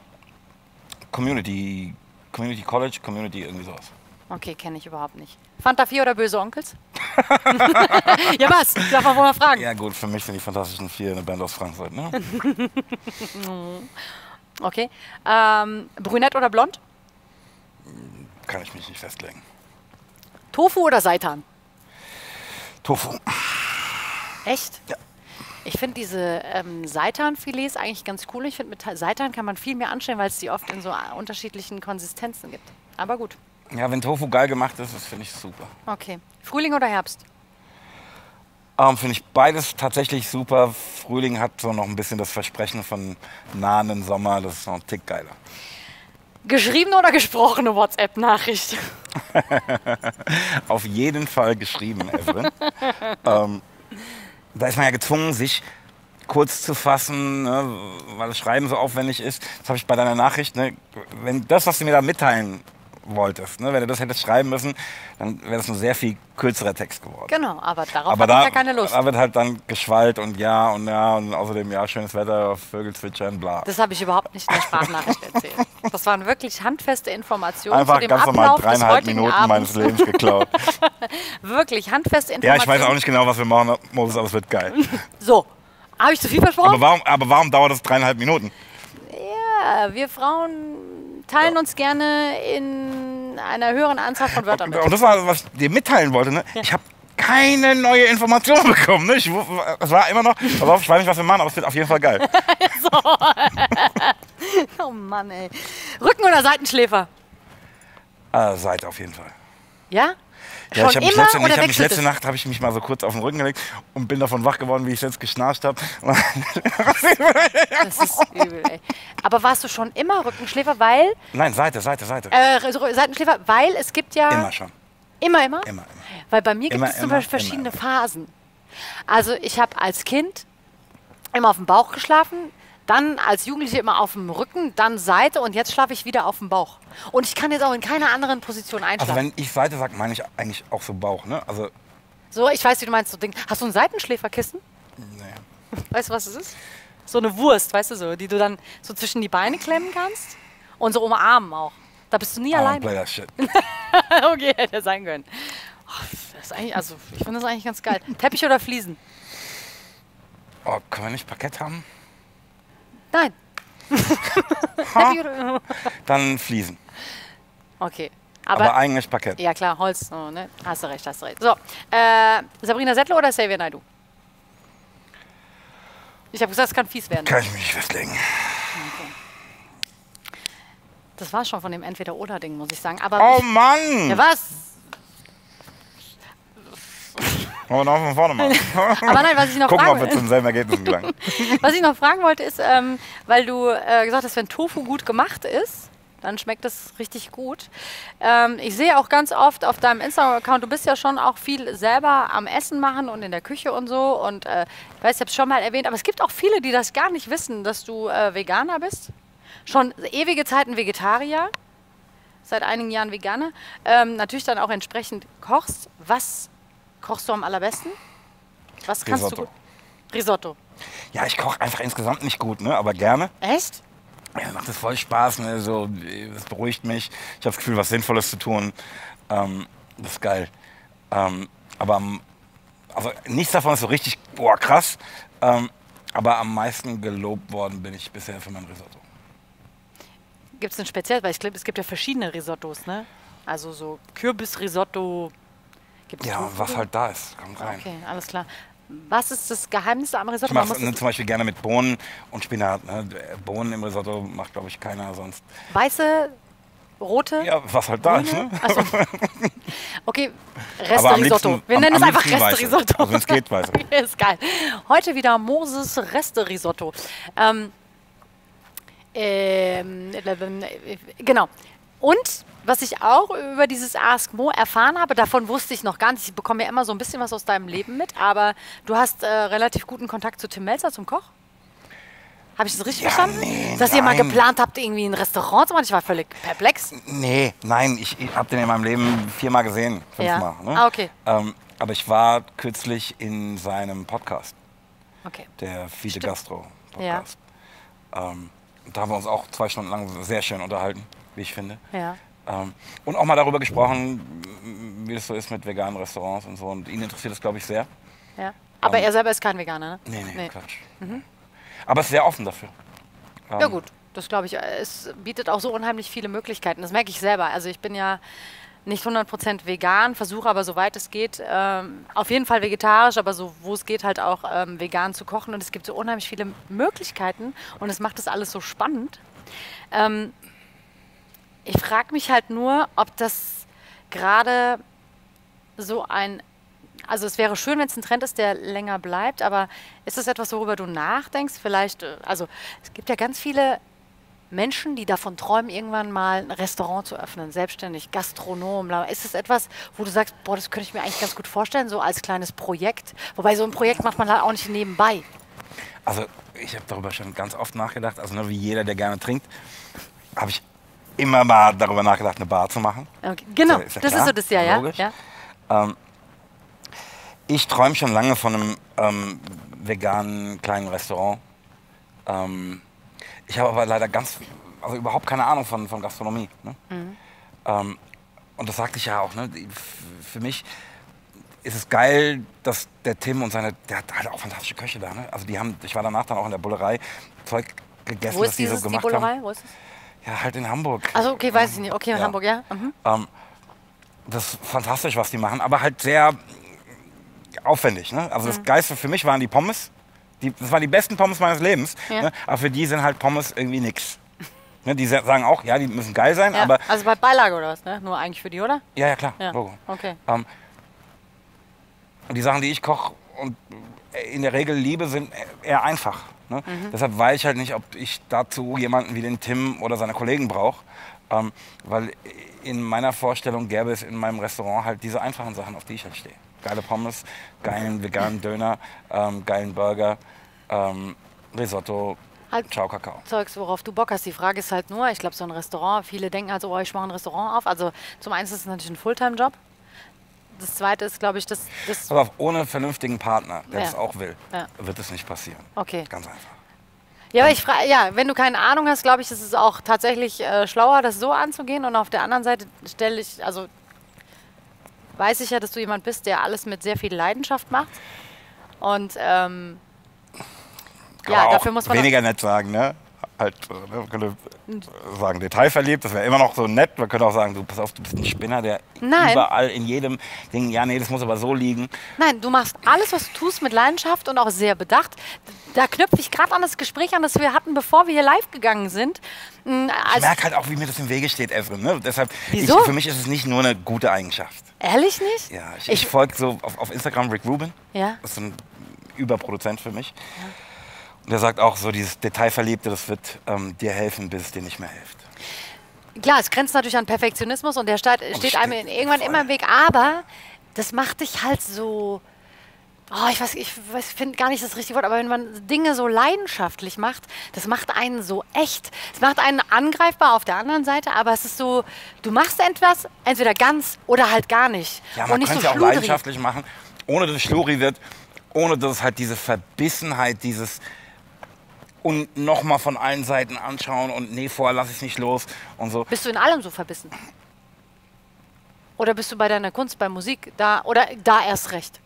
Community, Community College, Community, irgendwie sowas. Okay, kenne ich überhaupt nicht. Fanta 4 oder Böse Onkels? *laughs* ja, was? Darf man wohl mal fragen. Ja gut, für mich sind die Fantastischen Vier eine Band aus Frankfurt, ne? *laughs* Okay. Ähm, brünett oder blond? Kann ich mich nicht festlegen. Tofu oder Seitan? Tofu. Echt? Ja. Ich finde diese ähm, Seitanfilets eigentlich ganz cool. Ich finde, mit Seitan kann man viel mehr anstellen, weil es die oft in so äh, unterschiedlichen Konsistenzen gibt. Aber gut. Ja, wenn Tofu geil gemacht ist, das finde ich super. Okay. Frühling oder Herbst? Ähm, finde ich beides tatsächlich super. Frühling hat so noch ein bisschen das Versprechen von nahenden Sommer. Das ist noch ein Tick geiler. Geschriebene oder gesprochene WhatsApp-Nachricht? *laughs* Auf jeden Fall geschrieben, Evren. *laughs* ähm, da ist man ja gezwungen, sich kurz zu fassen, ne, weil das Schreiben so aufwendig ist. Das habe ich bei deiner Nachricht. Ne, wenn das, was du mir da mitteilen wolltest, ne, wenn du das hättest schreiben müssen, dann wäre das ein sehr viel kürzerer Text geworden. Genau, aber darauf Aber da, ja keine Lust. da wird halt dann geschwallt und ja und ja und außerdem ja, schönes Wetter, Vögel zwitschern, bla. Das habe ich überhaupt nicht in der Sprachnachricht *laughs* erzählt. Das waren wirklich handfeste Informationen Einfach zu dem ganz normal Ablauf dreieinhalb Minuten Abends. meines Lebens geklaut. *laughs* Wirklich handfeste ja, Informationen. ich weiß auch nicht genau, was wir machen, Moses, aber es wird geil. *laughs* So, habe ich zu viel versprochen? Aber warum, aber warum dauert das dreieinhalb Minuten? Ja, wir Frauen teilen uns gerne in einer höheren Anzahl von Wörtern mit. Und das war, was ich dir mitteilen wollte. Ne? Ich habe keine neue Information *laughs* bekommen. Ne? Ich, es war immer noch, pass auf, ich weiß nicht, was wir machen, aber es wird auf jeden Fall geil. *laughs* *laughs* Oh Mann, ey. Rücken- oder Seitenschläfer? Äh, Seite auf jeden Fall. Ja? Ja, ich Schon habe mich immer letzte, ich oder hab mich letzte es? Nacht habe ich mich mal so kurz auf den Rücken gelegt und bin davon wach geworden, wie ich jetzt geschnarcht habe. *laughs* Das ist übel, ey. Aber warst du schon immer Rückenschläfer, weil, Nein, Seite, Seite, Seite. äh, Seitenschläfer, weil es gibt ja... Immer schon. Immer, immer? Immer, immer. Weil bei mir gibt Immer, es zum Beispiel verschiedene immer, Phasen. Also ich habe als Kind immer auf dem Bauch geschlafen, dann als Jugendliche immer auf dem Rücken, dann Seite und jetzt schlafe ich wieder auf dem Bauch. Und ich kann jetzt auch in keiner anderen Position Also einschlafen. wenn ich Seite sage, meine ich eigentlich auch so Bauch. Ne? Also, so, ich weiß, wie du meinst. So Ding. Hast du ein Seitenschläferkissen? nee. *laughs* Weißt du, was es ist? So eine Wurst, weißt du so, die du dann so zwischen die Beine klemmen kannst und so umarmen auch. Da bist du nie alleine. play that shit. *laughs* okay, hätte sein können. Oh, das ist eigentlich, also, ich finde das eigentlich ganz geil. Teppich oder Fliesen? Oh, können wir nicht Parkett haben? Nein. *laughs* Dann Fliesen. okay. Aber, Aber, eigentlich Parkett. ja klar, Holz, so, ne? Hast du recht, hast du recht. So, äh, Sabrina Settler oder Xavier Naidoo? Ich habe gesagt, es kann fies werden. Kann ich mich nicht festlegen. Das war schon von dem Entweder-Oder-Ding, muss ich sagen. Aber Oh ich, Mann! ja, was? Wollen wir noch von vorne machen? *laughs* Aber nein, was ich noch Gucken, ob wir fragen, zu denselben Ergebnissen gelangen. *laughs* was ich noch fragen wollte, ist, ähm, weil du äh, gesagt hast, wenn Tofu gut gemacht ist, dann schmeckt es richtig gut. Ähm, ich sehe auch ganz oft auf deinem Instagram-Account, du bist ja schon auch viel selber am Essen machen und in der Küche und so. Und äh, ich weiß, ich habe es schon mal erwähnt, aber es gibt auch viele, die das gar nicht wissen, dass du äh, Veganer bist. Schon ewige Zeiten Vegetarier, seit einigen Jahren Veganer. Ähm, natürlich dann auch entsprechend kochst. Was kochst du am allerbesten? Was kannst Risotto. du? Risotto. Ja, ich koche einfach insgesamt nicht gut, ne? aber gerne. Echt? Ja, macht das voll Spaß, ne? so, das beruhigt mich. Ich habe das Gefühl, was Sinnvolles zu tun. Ähm, das ist geil. Ähm, aber also nichts davon ist so richtig, boah, krass. Ähm, aber am meisten gelobt worden bin ich bisher für mein Risotto. Gibt es denn speziell, weil ich glaube, es gibt ja verschiedene Risottos, ne? Also so Kürbisrisotto. Gibt's Ja, Tofu? was halt da ist, kommt rein. Okay, alles klar. Was ist das Geheimnis am Risotto? Ich mache ne, zum Beispiel gerne mit Bohnen und Spinat. Ne? Bohnen im Risotto macht, glaube ich, keiner sonst. weiße, rote? Ja, was halt da ist. Ne? Achso. *laughs* Okay, Reste-Risotto. Wir am- nennen es am einfach liebsten weiße. Reste-Risotto. Also wenn's geht, weiße. *laughs* ist geil. Heute wieder Moses Reste-Risotto. Ähm, ähm, äh, genau. Und was ich auch über dieses Ask Mo erfahren habe, davon wusste ich noch gar nicht. Ich bekomme ja immer so ein bisschen was aus deinem Leben mit, aber du hast äh, relativ guten Kontakt zu Tim Melzer, zum Koch. Habe ich das richtig Ja, verstanden? nee, Dass ihr mal nein. geplant habt, irgendwie ein Restaurant zu machen? Ich war völlig perplex. Nee, nein, ich, ich habe den in meinem Leben viermal gesehen. Ja. Fünfmal. Ne? Ah, okay. Ähm, aber ich war kürzlich in seinem Podcast, Okay. der Stimmt. Gastro Podcast. Ähm, da haben wir uns auch zwei Stunden lang sehr schön unterhalten, wie ich finde. Ja. Ähm, und auch mal darüber gesprochen, wie es so ist mit veganen Restaurants und so. Und ihn interessiert das, glaube ich, sehr. ja. Aber Ähm, er selber ist kein Veganer, ne? Nee, nee, Nee. Quatsch. Aber ist sehr offen dafür. Ähm, Ja gut, das glaube ich. Es bietet auch so unheimlich viele Möglichkeiten. Das merke ich selber. Also ich bin ja nicht 100% vegan, versuche aber soweit es geht, ähm, auf jeden Fall vegetarisch, aber so wo es geht halt auch ähm, vegan zu kochen. Und es gibt so unheimlich viele Möglichkeiten und es macht das alles so spannend. Ähm, ich frage mich halt nur, ob das gerade so ein also es wäre schön, wenn es ein Trend ist, der länger bleibt, aber ist das etwas, worüber du nachdenkst? Vielleicht, äh, also es gibt ja ganz viele Menschen, die davon träumen, irgendwann mal ein Restaurant zu öffnen, selbstständig, Gastronom. Ist das etwas, wo du sagst, boah, das könnte ich mir eigentlich ganz gut vorstellen, so als kleines Projekt? Wobei so ein Projekt macht man halt auch nicht nebenbei. Also ich habe darüber schon ganz oft nachgedacht. Also ne, wie jeder, der gerne trinkt, habe ich immer mal darüber nachgedacht, eine Bar zu machen. Okay, genau, Ist ja das klar, ist so das Jahr, ja? logisch. ja? Ich träume schon lange von einem ähm, veganen kleinen Restaurant. Ähm, ich habe aber leider ganz, also überhaupt keine Ahnung von, von Gastronomie. Ne? Mhm. Ähm, und das sagte ich ja auch. Ne? Die- Für mich ist es geil, dass der Tim und seine, der hat halt auch fantastische Köche da. Ne? Also die haben, ich war danach dann auch in der Bullerei, Zeug gegessen, Wo was ist die so die gemacht Bullerei? haben. Wo ist es? Ja, halt in Hamburg. Also okay, weiß ich nicht. Okay, in Ja. Hamburg, ja? Mhm. Ähm, das ist fantastisch, was die machen, aber halt sehr aufwendig. Ne? Also Mhm. das Geiste für mich waren die Pommes. Die, das waren die besten Pommes meines Lebens. Ja. Ne? Aber für die sind halt Pommes irgendwie nix. Ne? Die sa- sagen auch, ja, die müssen geil sein, Ja. aber also bei Beilage oder was, ne? Nur eigentlich für die, oder? ja, ja klar, Ja. Logo. Okay. Ähm, und die Sachen, die ich koche und in der Regel liebe, sind eher einfach. Ne? Mhm. Deshalb weiß ich halt nicht, ob ich dazu jemanden wie den Tim oder seine Kollegen brauche. Ähm, weil in meiner Vorstellung gäbe es in meinem Restaurant halt diese einfachen Sachen, auf die ich halt stehe. Geile Pommes, geilen veganen Döner, ähm, geilen Burger, ähm, Risotto, Halt- Ciao Kakao. Zeugs, worauf du Bock hast. Die Frage ist halt nur, ich glaube, so ein Restaurant, viele denken also, oh, ich mache ein Restaurant auf. Also zum einen ist es natürlich ein Fulltime-Job. Das zweite ist, glaube ich, das, das Aber ohne vernünftigen Partner, der Ja. das auch will, Ja. wird es nicht passieren. Okay. Ganz einfach. Ja, aber ich frage, ja, wenn du keine Ahnung hast, glaube ich, ist es auch tatsächlich äh, schlauer, das so anzugehen. Und auf der anderen Seite stelle ich, also weiß ich ja, dass du jemand bist, der alles mit sehr viel Leidenschaft macht. Und ähm, ja, dafür muss man. weniger nett sagen, ne? Halt, äh, ne, man könnte sagen, detailverliebt, das wäre immer noch so nett. Man könnte auch sagen, du pass auf, du bist ein Spinner, der Nein. überall in jedem Ding, ja, nee, das muss aber so liegen. Nein, du machst alles, was du tust, mit Leidenschaft und auch sehr bedacht. Da knüpfe ich gerade an das Gespräch an, das wir hatten, bevor wir hier live gegangen sind. Mm, Ich Also, merke halt auch, wie mir das im Wege steht, Evren. Ne? Deshalb, Wieso? Ich, für mich ist es nicht nur eine gute Eigenschaft. ehrlich nicht? Ja, ich, Ich- ich folge so auf, auf Instagram Rick Rubin. Ja. Das ist ein Überproduzent für mich. Und der sagt auch so, dieses Detailverliebte, das wird ähm, dir helfen, bis es dir nicht mehr hilft. Klar, es grenzt natürlich an Perfektionismus und der steht, steht steht einem irgendwann voll. immer im Weg, aber das macht dich halt so. Oh, ich weiß, ich weiß, finde gar nicht das richtige Wort, aber wenn man Dinge so leidenschaftlich macht, das macht einen so echt. Es macht einen angreifbar auf der anderen Seite, aber es ist so, du machst etwas entweder ganz oder halt gar nicht. Ja, und man so es ja auch leidenschaftlich machen, ohne dass es schluri wird, ohne dass es halt diese Verbissenheit, dieses und nochmal von allen Seiten anschauen und nee, vorher lasse ich nicht los und so. Bist du in allem so verbissen? Oder bist du bei deiner Kunst, bei Musik da oder da erst recht?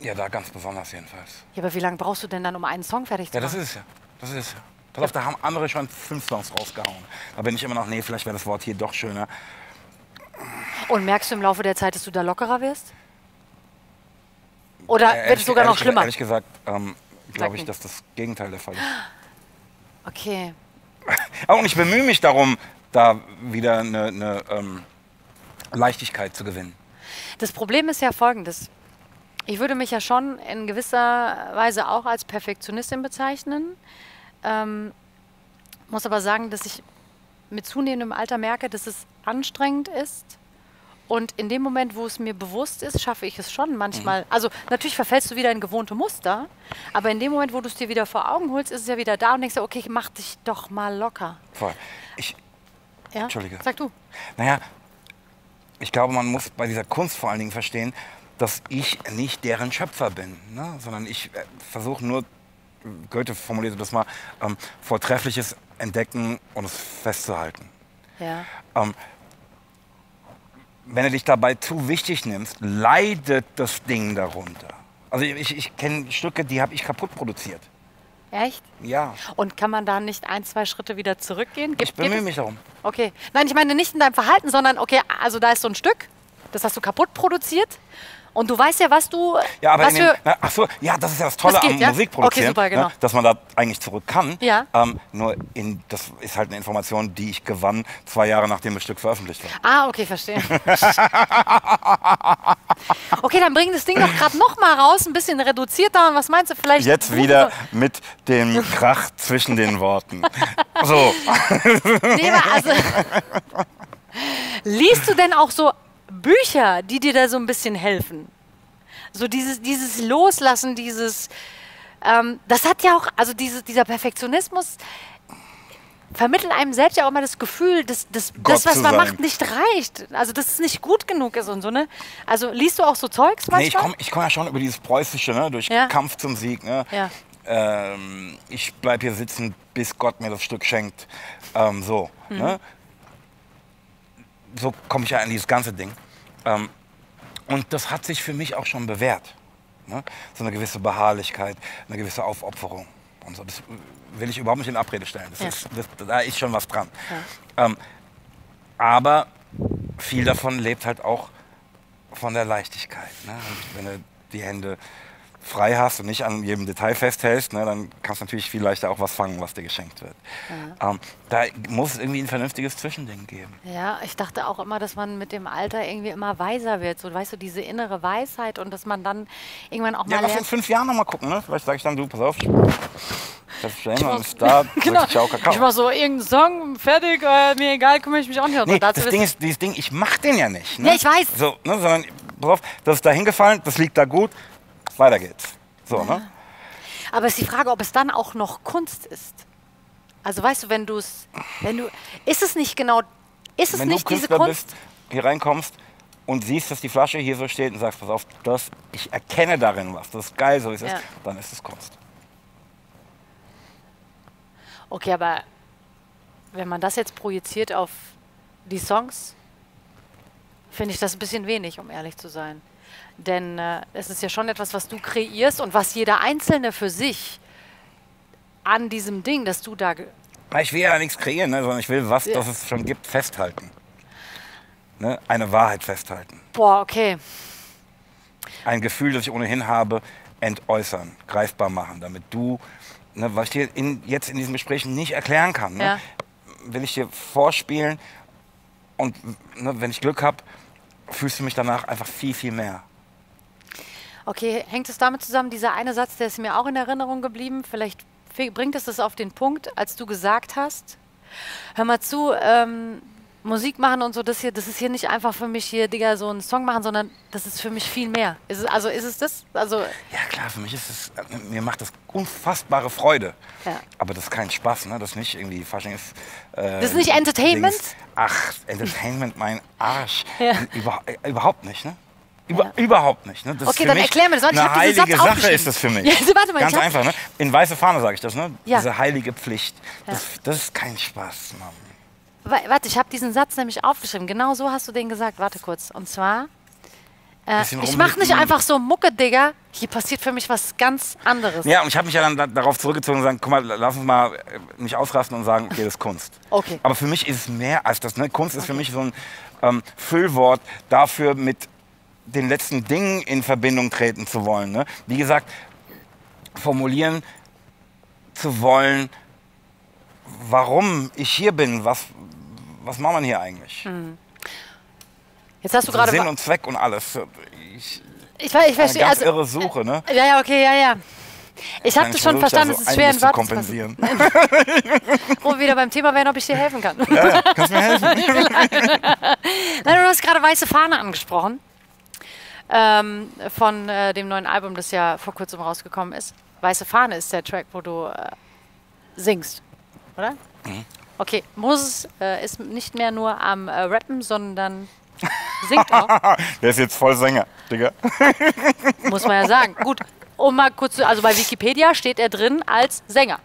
Ja, da ganz besonders jedenfalls. Ja, aber wie lange brauchst du denn dann, um einen Song fertig zu Ja, das machen? ist ja. Das ist ja. Pass auf, da haben andere schon fünf Songs rausgehauen. Da bin ich immer noch, nee, vielleicht wäre das Wort hier doch schöner. Und merkst du im Laufe der Zeit, dass du da lockerer wirst? Oder Äh, wird es sogar noch schlimmer? Ehrlich gesagt, ähm, glaube ich, dass das Gegenteil der Fall ist. *gasps* Okay. Und ich bemühe mich darum, da wieder eine, eine ähm, Leichtigkeit zu gewinnen. Das Problem ist ja folgendes. Ich würde mich ja schon in gewisser Weise auch als Perfektionistin bezeichnen. Ähm, muss aber sagen, dass ich mit zunehmendem Alter merke, dass es anstrengend ist. Und in dem Moment, wo es mir bewusst ist, schaffe ich es schon manchmal. Also natürlich verfällst du wieder in gewohnte Muster, aber in dem Moment, wo du es dir wieder vor Augen holst, ist es ja wieder da und denkst okay, mach dich doch mal locker. Voll. Ich, Ja? Entschuldige. Sag du. naja, ich glaube, man muss bei dieser Kunst vor allen Dingen verstehen, dass ich nicht deren Schöpfer bin, ne? sondern ich äh, versuche nur, Goethe formulierte das mal, ähm, Vortreffliches entdecken und es festzuhalten. Ja. Ähm, wenn du dich dabei zu wichtig nimmst, leidet das Ding darunter. Also ich, ich kenne Stücke, die habe ich kaputt produziert. Echt? Ja, Und kann man da nicht ein, zwei Schritte wieder zurückgehen? Gibt- ich bemühe mich darum. Okay. Nein, ich meine nicht in deinem Verhalten, sondern okay, also da ist so ein Stück, das hast du kaputt produziert und du weißt ja, was du Ja, aber was für na, ach so, ja, das ist ja das Tolle Das geht, am ja? Musikproduzieren, Okay, super, genau. ne, dass man da eigentlich zurück kann. Ja. Ähm, nur in, das ist halt eine Information, die ich gewann zwei Jahre nachdem das Stück veröffentlicht war. Ah, okay, verstehe. *laughs* okay, dann bring das Ding doch gerade noch mal raus, ein bisschen reduzierter und was meinst du vielleicht? Jetzt wieder mit dem Krach zwischen den Worten. So, *laughs* Nee, aber also Liest du denn auch so Bücher, die dir da so ein bisschen helfen? So dieses, dieses Loslassen, dieses, ähm, das hat ja auch, also dieses, dieser Perfektionismus vermittelt einem selbst ja auch immer das Gefühl, dass, dass das, was man sein. macht, nicht reicht. Also, dass es nicht gut genug ist und so, ne? Also, liest du auch so Zeugs manchmal? nee, ich komme ich komm ja schon über dieses Preußische, ne, durch Ja. Kampf zum Sieg. Ne? Ja. Ähm, ich bleib hier sitzen, bis Gott mir das Stück schenkt. Ähm, so. Mhm. Ne? So komme ich ja in dieses ganze Ding. Ähm, und das hat sich für mich auch schon bewährt. Ne? So eine gewisse Beharrlichkeit, eine gewisse Aufopferung. Und so. Das will ich überhaupt nicht in Abrede stellen. Das Ja. ist, das, da ist schon was dran. Ähm, aber viel davon lebt halt auch von der Leichtigkeit. Ne? Wenn du die Hände frei hast und nicht an jedem Detail festhältst, ne, dann kannst du natürlich viel leichter auch was fangen, was dir geschenkt wird. Ähm, da muss es irgendwie ein vernünftiges Zwischending geben. Ja, ich dachte auch immer, dass man mit dem Alter irgendwie immer weiser wird. So, weißt du, diese innere Weisheit und dass man dann irgendwann auch Ja, mal lass in lernt. fünf Jahren nochmal gucken. Ne? Vielleicht sage ich dann, du, pass auf, Selbstverständlich, ist da, *laughs* Genau. Ciao, Kakao. Ich mach so irgendeinen Song, fertig, äh, mir egal, kümmere ich mich auch nicht. Nee, das Ding ist, dieses Ding, ich mach den ja nicht. Ne? Ja, ich weiß. So, ne, sondern, pass auf, das ist da hingefallen, das liegt da gut, weiter geht's. So, ne? Aber es ist die Frage, ob es dann auch noch Kunst ist. Also weißt du, wenn du es, wenn du, ist es nicht genau, ist es Wenn nicht diese Kunst? bist, hier reinkommst und siehst, dass die Flasche hier so steht und sagst, pass auf, das, ich erkenne darin was, das ist geil, so wie es Ja. ist, dann ist es Kunst. Okay, aber wenn man das jetzt projiziert auf die Songs, finde ich das ein bisschen wenig, um ehrlich zu sein. Denn äh, es ist ja schon etwas, was du kreierst und was jeder Einzelne für sich an diesem Ding, das du da. Ich will ja nichts kreieren, ne, sondern ich will was, Ja. das es schon gibt, festhalten. Ne? Eine Wahrheit festhalten. Boah, okay. Ein Gefühl, das ich ohnehin habe, entäußern, greifbar machen, damit du, ne, was ich dir in, jetzt in diesen Gesprächen nicht erklären kann, ne, Ja. will ich dir vorspielen und ne, wenn ich Glück habe, fühlst du mich danach einfach viel, viel mehr. Okay, hängt es damit zusammen, dieser eine Satz, der ist mir auch in Erinnerung geblieben. Vielleicht bringt es das auf den Punkt, als du gesagt hast, hör mal zu, ähm, Musik machen und so, das hier, das ist hier nicht einfach für mich hier, Digga, so einen Song machen, sondern das ist für mich viel mehr. Ist es, also ist es das? Also, Ja klar, für mich ist es, mir macht das unfassbare Freude. Ja. Aber das ist kein Spaß, ne? Das ist nicht irgendwie, Fasching ist... Äh, Das ist nicht Entertainment? Dings. Ach, Entertainment, mein Arsch. Ja. Über, äh, überhaupt nicht, ne? Über, Überhaupt nicht. Ne? Das Okay, dann erklär mir das. Ich Eine diesen Satz heilige Sache ist das für mich. *laughs* Ja, warte mal, Ganz ich einfach. Ne? In weiße Fahne sage ich das. Ne? Ja. Diese heilige Pflicht. Das, das ist kein Spaß, Mann. Wa- Warte, ich habe diesen Satz nämlich aufgeschrieben. Genau so hast du den gesagt. Warte kurz. Und zwar, äh, ich mache nicht einfach so Mucke, Digga. Hier passiert für mich was ganz anderes. Ja, und ich habe mich ja dann da, darauf zurückgezogen und sagen, guck mal, lass uns mal äh, nicht ausrasten und sagen, okay, das ist Kunst. *laughs* Okay. Aber für mich ist es mehr als das. Ne? Kunst ist für mich so ein ähm, Füllwort dafür, mit den letzten Dingen in Verbindung treten zu wollen. Ne? Wie gesagt, formulieren zu wollen, warum ich hier bin, was, was macht man hier eigentlich? Jetzt hast du gerade. Sinn und Zweck und alles. Ich, Ich, ich verstehe. ganz Also, irre Suche, ne? ja, ja, okay, ja, ja. Ich habe das schon verstanden, es ist schwer in zu kompensieren. Wo wir wieder beim Thema wären, ob ich dir helfen kann. Ja, kannst du mir helfen? *laughs* Nein, du hast gerade Weiße Fahne angesprochen. Ähm, von äh, dem neuen Album, das ja vor kurzem rausgekommen ist. Weiße Fahne ist der Track, wo du äh, singst, oder? Mhm. Okay, Moses äh, ist nicht mehr nur am äh, Rappen, sondern singt auch, *laughs* Der ist jetzt voll Sänger, Digga. muss man ja sagen. Gut, um mal kurz zu, also bei Wikipedia steht er drin als Sänger.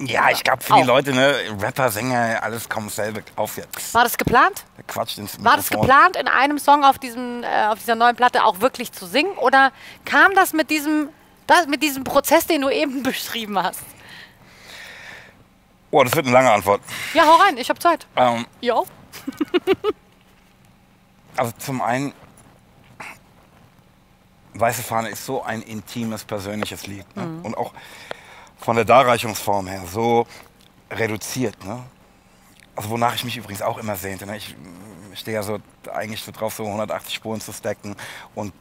Ja, ich glaube, für Auch. die Leute, ne, Rapper, Sänger, alles kommt selber auf jetzt. War das geplant? Der quatscht ins War das Mikrofon. geplant, in einem Song auf, diesem, äh, auf dieser neuen Platte auch wirklich zu singen? Oder kam das mit diesem, das, mit diesem Prozess, den du eben *laughs* beschrieben hast? Oh, das wird eine lange Antwort. Ja, hau rein, ich hab Zeit. Ähm, Jo. *laughs* also zum einen, Weiße Fahne ist so ein intimes, persönliches Lied. Ne? Mhm. Und auch von der Darreichungsform her so reduziert. Ne? Also wonach ich mich übrigens auch immer sehnte. Ne? Ich stehe ja so eigentlich so drauf, so 180 Spuren zu stacken und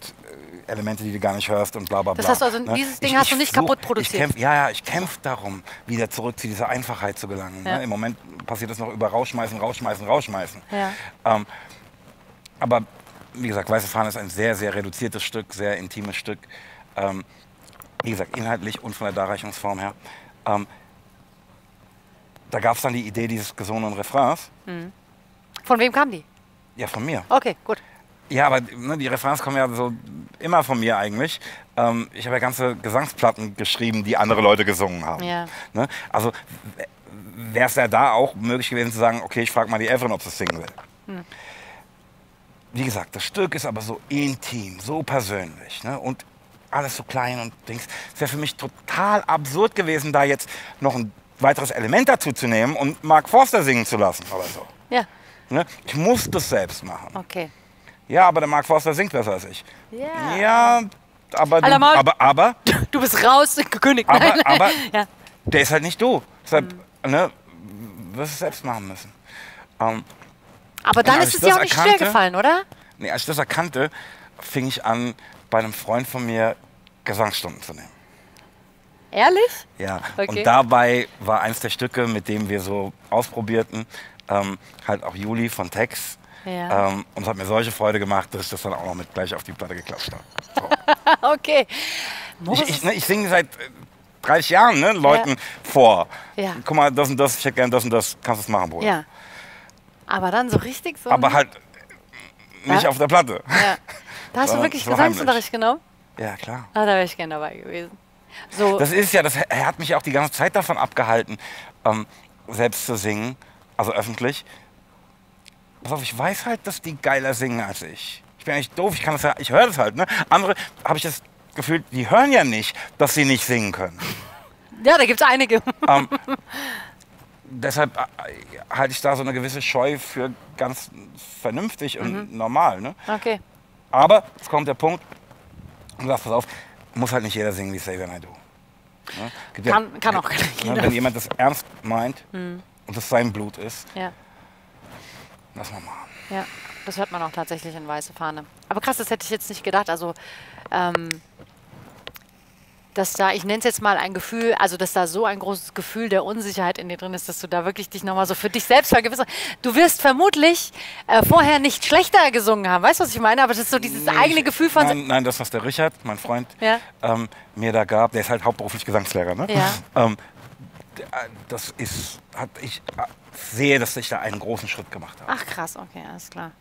äh, Elemente, die du gar nicht hörst und bla bla bla. Das heißt also, dieses Ding hast du nicht kaputt produziert? Ich kämpf, ja, ja, ich kämpfe darum, wieder zurück zu dieser Einfachheit zu gelangen. Ja. Ne? Im Moment passiert das noch über rausschmeißen, rausschmeißen, rausschmeißen. Ja. Ähm, aber wie gesagt, Weiße Fahne ist ein sehr, sehr reduziertes Stück, sehr intimes Stück. Ähm, wie gesagt, inhaltlich und von der Darreichungsform her. Ähm, da gab es dann die Idee dieses gesungenen Refrains. Von wem kam die? Ja, von mir. Okay, gut. Ja, aber ne, die Refrains kommen ja so immer von mir eigentlich. Ähm, ich habe ja ganze Gesangsplatten geschrieben, die andere Leute gesungen haben. Ja. Ne? Also wäre es ja da auch möglich gewesen zu sagen, okay, ich frage mal die Evelyn, ob sie singen will. Hm. Wie gesagt, das Stück ist aber so intim, so persönlich ne? und alles so klein und Dings. Es wäre für mich total absurd gewesen, da jetzt noch ein weiteres Element dazu zu nehmen und Mark Forster singen zu lassen oder so. Ja, Ne? Ich muss das selbst machen. okay. Ja, aber der Mark Forster singt besser als ich. Ja. Ja, aber, Alter, du, Maul. aber, aber, *laughs* Du bist raus, *laughs* gekündigt. aber, Nein. aber, Ja. der ist halt nicht du. Deshalb, Hm. ne, wirst es selbst machen müssen. Ähm, Aber dann ist es dir auch nicht schwer erkannte- gefallen, oder? nee, als ich das erkannte, fing ich an, bei einem Freund von mir Gesangsstunden zu nehmen. Ehrlich? Ja, Okay. und dabei war eins der Stücke, mit dem wir so ausprobierten, ähm, halt auch Juli von Tex. Ja. Ähm, und es hat mir solche Freude gemacht, dass ich das dann auch noch mit gleich auf die Platte geklatscht habe. *laughs* Okay. Ich, ich, ne, ich singe seit äh, 30 Jahren ne, Leuten vor. Ja. Guck mal, das und das, ich hätte gern das und das, kannst du es machen, Bruder. ja. Aber dann so richtig so. Aber halt äh, nicht Ja? auf der Platte. Ja. *laughs* Da hast du wirklich Gesangsunterricht genommen? Ja, klar. Ah, da wäre ich gern dabei gewesen. So, Das ist ja, das er hat mich auch die ganze Zeit davon abgehalten, ähm, selbst zu singen, also öffentlich. Pass auf, ich weiß halt, dass die geiler singen als ich. Ich bin eigentlich doof, ich kann das ja, ich höre das halt. Ne? Andere habe ich das Gefühl, die hören ja nicht, dass sie nicht singen können. ja, da gibt es einige. Ähm, deshalb äh, halte ich da so eine gewisse Scheu für ganz vernünftig und Mhm. normal. Ne? Okay. Aber es kommt der Punkt, du sagst, pass auf, muss halt nicht jeder singen wie Xavier Naidoo. Ne? Gibt Kann- kann auch ne, jeder. Wenn jemand das ernst meint und das sein Blut ist, Ja, lass mal machen. ja. Das hört man auch tatsächlich in Weiße Fahne. Aber krass, das hätte ich jetzt nicht gedacht. Also, ähm, dass da, ich nenne es jetzt mal ein Gefühl, also dass da so ein großes Gefühl der Unsicherheit in dir drin ist, dass du da wirklich dich nochmal so für dich selbst vergewissern. Du wirst vermutlich äh, vorher nicht schlechter gesungen haben. Weißt du, was ich meine? Aber das ist so dieses eigene ich- Gefühl von. Nein, nein, das, was der Richard, mein Freund, Ja. ähm, mir da gab, der ist halt hauptberuflich Gesangslehrer. Ne? Ja. Ähm, äh, das ist, hat ich äh, sehe, dass ich da einen großen Schritt gemacht habe. Ach krass, okay, alles klar.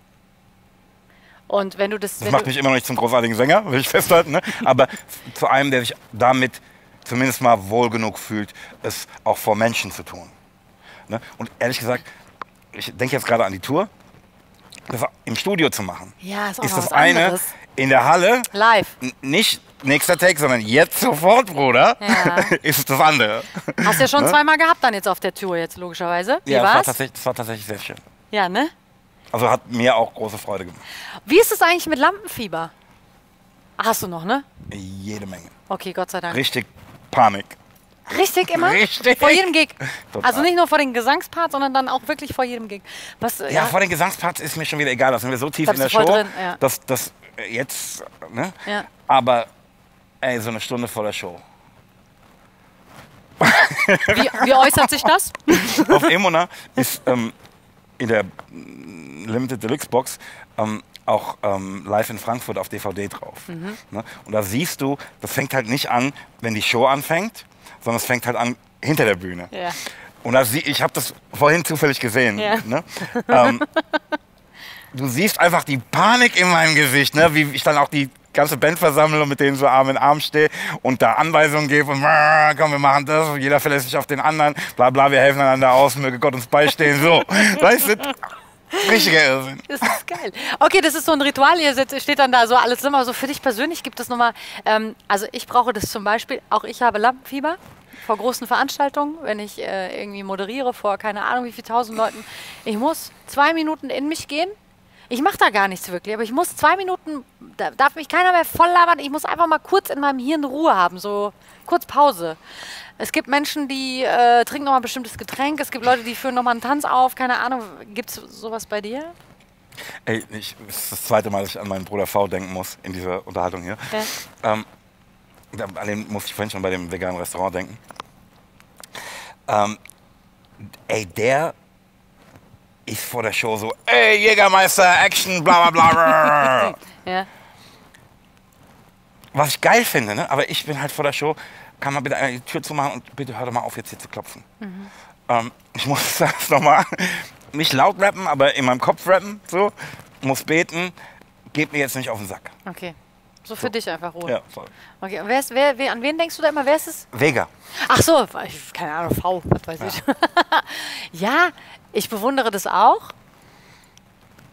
Und wenn du das, Das macht mich immer noch nicht zum großartigen Sänger, will ich festhalten. Ne? Aber zu einem, der sich damit zumindest mal wohl genug fühlt, es auch vor Menschen zu tun. Ne? Und ehrlich gesagt, ich denke jetzt gerade an die Tour. Das im Studio zu machen, Ja, ist auch ist das eine. anderes. In der Halle, live. nicht nächster Take, sondern jetzt sofort, Bruder, Ja. *laughs* ist das andere. Hast du ja schon zweimal gehabt dann jetzt auf der Tour jetzt logischerweise. Wie ja, das war, war's? das war tatsächlich sehr schön. Ja, ne? Also hat mir auch große Freude gemacht. Wie ist es eigentlich mit Lampenfieber? Hast du noch, ne? Jede Menge. Okay, Gott sei Dank. Richtig Panik. Richtig immer? Richtig. Vor jedem Gig. Total. Also nicht nur vor den Gesangspart, sondern dann auch wirklich vor jedem Gig. Was, äh, Ja, vor den Gesangsparts ist mir schon wieder egal. Da sind wir so tief in der Show, drin, ja. dass das äh, jetzt, ne? Ja. Aber, ey, so eine Stunde vor der Show. Wie, wie äußert sich das? *laughs* Auf Emona ist ähm, in der mm, Limited Deluxe Box ähm, auch ähm, live in Frankfurt auf DVD drauf. Mhm. Ne? Und da siehst du, das fängt halt nicht an, wenn die Show anfängt, sondern es fängt halt an hinter der Bühne. Ja. Und da sie, ich habe das vorhin zufällig gesehen. Ja. Ne? Ähm, *laughs* du siehst einfach die Panik in meinem Gesicht, ne? wie ich dann auch die ganze Band versammle und mit denen so Arm in Arm stehe und da Anweisungen gebe, und, "Ah, komm, wir machen das, jeder verlässt sich auf den anderen, bla bla, wir helfen einander aus, möge Gott uns beistehen, so. *laughs* Weißt du, richtiger Irrsinn. Das ist geil. Okay, das ist so ein Ritual. Sitzt- steht dann da so alles drin. Aber so für dich persönlich gibt es nochmal. Ähm, also, ich brauche das zum Beispiel. Auch ich habe Lampenfieber vor großen Veranstaltungen, wenn ich äh, irgendwie moderiere vor keine Ahnung wie viel tausend Leuten. Ich muss zwei Minuten in mich gehen. Ich mache da gar nichts wirklich, aber ich muss zwei Minuten, da darf mich keiner mehr voll labern. Ich muss einfach mal kurz in meinem Hirn Ruhe haben, so kurz Pause. Es gibt Menschen, die äh, trinken noch mal ein bestimmtes Getränk. Es gibt Leute, die führen noch mal einen Tanz auf. Keine Ahnung. Gibt es sowas bei dir? Ey, ich, das ist das zweite Mal, dass ich an meinen Bruder V denken muss in dieser Unterhaltung hier. Ja. Ähm, da- an den musste ich vorhin schon bei dem veganen Restaurant denken. Ähm, ey, der ist vor der Show so, ey, Jägermeister, Action, bla bla bla. *laughs* Ja. Was ich geil finde, ne? aber ich bin halt vor der Show, kann man bitte die Tür zumachen und bitte hör doch mal auf, jetzt hier zu klopfen. Ähm, ich muss *laughs* das nochmal, nicht laut rappen, aber in meinem Kopf rappen, so, muss beten, geht mir jetzt nicht auf den Sack. Okay. So für dich einfach Ruhe. Ja, voll. Okay. Und wer ist, wer, wer, an wen denkst du da immer? Wer ist es? Vega. Ach so, ich, keine Ahnung, V, was weiß ich. ja, *laughs* ich bewundere das auch.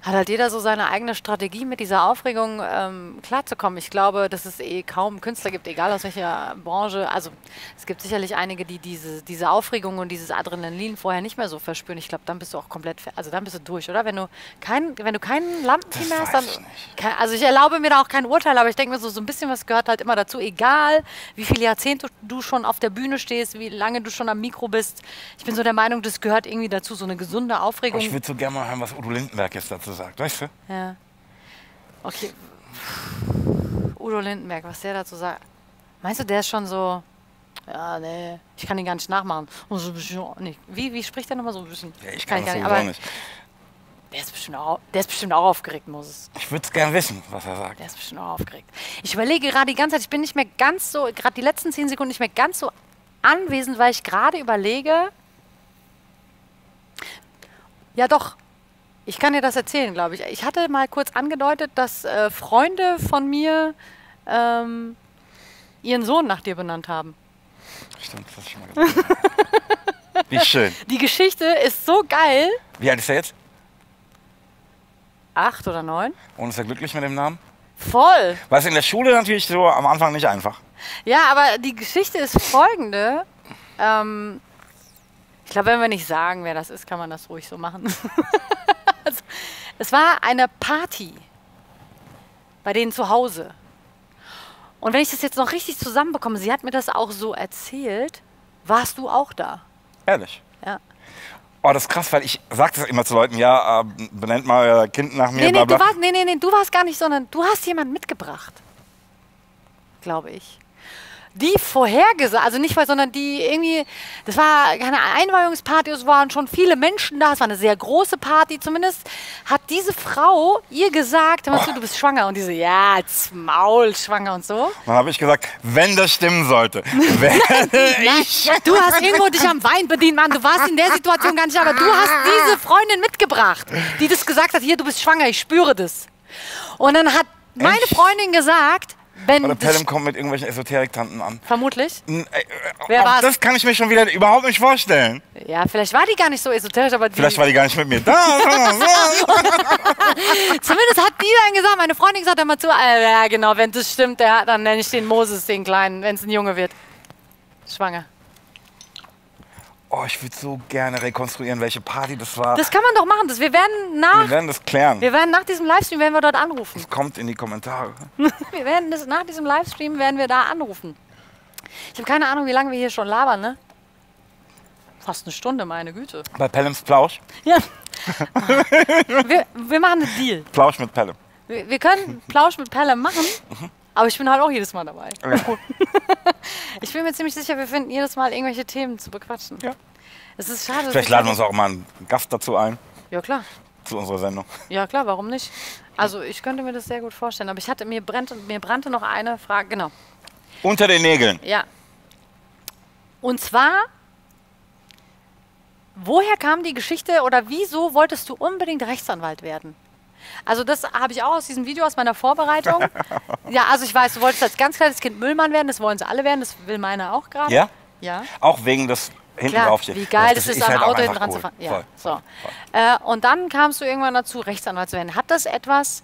Hat halt jeder so seine eigene Strategie, mit dieser Aufregung ähm, klarzukommen. Ich glaube, dass es eh kaum Künstler gibt, egal aus welcher Branche. Also es gibt sicherlich einige, die diese, diese Aufregung und dieses Adrenalin vorher nicht mehr so verspüren. Ich glaube, dann bist du auch komplett, also dann bist du durch, oder? Wenn du kein, wenn du keinen Lampenfieber Das hast, dann. Kein- also ich erlaube mir da auch kein Urteil, aber ich denke mir so, so ein bisschen was gehört halt immer dazu. Egal, wie viele Jahrzehnte du schon auf der Bühne stehst, wie lange du schon am Mikro bist. Ich bin so der Meinung, das gehört irgendwie dazu, so eine gesunde Aufregung. Ich würde so gerne mal hören, was Udo Lindenberg jetzt dazu sagt, weißt du? Ja. Okay. Udo Lindenberg, was der dazu sagt. Meinst du, der ist schon so. Ja, nee, ich kann ihn gar nicht nachmachen. Und so ein bisschen, nee. wie, wie spricht der nochmal so ein bisschen? Ja, ich kann, gar nicht. sowieso Aber nicht. der ist, bestimmt auch, der ist bestimmt auch aufgeregt, Moses. Ich würde es gerne wissen, was er sagt. Der ist bestimmt auch aufgeregt. Ich überlege gerade die ganze Zeit, ich bin nicht mehr ganz so, gerade die letzten zehn Sekunden nicht mehr ganz so anwesend, weil ich gerade überlege. Ja, doch. Ich kann dir das erzählen, glaube ich. Ich hatte mal kurz angedeutet, dass äh, Freunde von mir ähm, ihren Sohn nach dir benannt haben. Stimmt, das schon mal gesagt. *laughs* Wie schön. Die Geschichte ist so geil. Wie alt ist er jetzt? Acht oder neun? Und ist er glücklich mit dem Namen? Voll. War es in der Schule natürlich so am Anfang nicht einfach. Ja, aber die Geschichte ist folgende. Ähm, ich glaube, wenn wir nicht sagen, wer das ist, kann man das ruhig so machen. *laughs* also, es war eine Party bei denen zu Hause. Und wenn ich das jetzt noch richtig zusammenbekomme, sie hat mir das auch so erzählt, warst du auch da. Ehrlich. Ja. Oh, das ist krass, weil ich sage das immer zu Leuten, ja, äh, benennt mal euer Kind nach mir, Nee, bla nee, bla. du warst, nee, nee, nee, du warst gar nicht, sondern du hast jemanden mitgebracht. Glaube ich. Die vorhergesagt, also nicht, weil, sondern die irgendwie, das war keine Einweihungsparty, es waren schon viele Menschen da, es war eine sehr große Party. Zumindest hat diese Frau ihr gesagt, hör mal zu, du bist schwanger. Und diese, ja, als Maul, schwanger und so. Dann habe ich gesagt, wenn das stimmen sollte, *laughs* werde ich. Du hast irgendwo dich am Wein bedient, Mann. Du warst in der Situation gar nicht, aber du hast diese Freundin mitgebracht, die das gesagt hat, hier, du bist schwanger, ich spüre das. Und dann hat meine? Freundin gesagt, wenn Oder Pelham kommt mit irgendwelchen Esoterik-Tanten an. vermutlich. N- äh, äh, Wer auch war's? Das kann ich mir schon wieder überhaupt nicht vorstellen. Ja, vielleicht war die gar nicht so esoterisch, aber die, Vielleicht war die gar nicht mit mir da. *laughs* *laughs* zumindest hat die dann gesagt, meine Freundin gesagt immer zu, äh, ja genau, wenn das stimmt, der, dann nenne ich den Moses, den Kleinen, wenn es ein Junge wird. Schwanger. Oh, ich würde so gerne rekonstruieren, welche Party das war. Das kann man doch machen. Das, wir werden nach, Wir werden das klären. wir werden nach diesem Livestream werden wir dort anrufen. Es kommt in die Kommentare. *laughs* Wir werden das, nach diesem Livestream werden wir da anrufen. Ich habe keine Ahnung, wie lange wir hier schon labern, ne? Fast eine Stunde, meine Güte. Bei Pelhams Plausch. *laughs* Ja. wir, wir machen einen Deal. Plausch mit Pelham. Wir, wir können Plausch mit Pelle machen, aber ich bin halt auch jedes Mal dabei. Okay. *laughs* *laughs* Ich bin mir ziemlich sicher, wir finden jedes Mal irgendwelche Themen zu bequatschen. Ja. Es ist schade. Vielleicht laden wir uns auch mal einen Gast dazu ein, Ja, klar. zu unserer Sendung. Ja, klar, warum nicht? Also, ich könnte mir das sehr gut vorstellen. Aber ich hatte, mir brannte, mir brannte noch eine Frage. Genau. Unter den Nägeln. Ja. Und zwar, woher kam die Geschichte oder wieso wolltest du unbedingt Rechtsanwalt werden? Also das habe ich auch aus diesem Video, aus meiner Vorbereitung. *laughs* ja, also ich weiß, du wolltest als ganz kleines Kind Müllmann werden, das wollen sie alle werden, das will meiner auch gerade. Ja? Ja. Auch wegen des hinten Klar, draufsteht. wie geil das, ist, am halt Auto hinten dran cool. zu fahren. Ja, Voll. so. Äh, und dann kamst du irgendwann dazu, Rechtsanwalt zu werden. Hat das etwas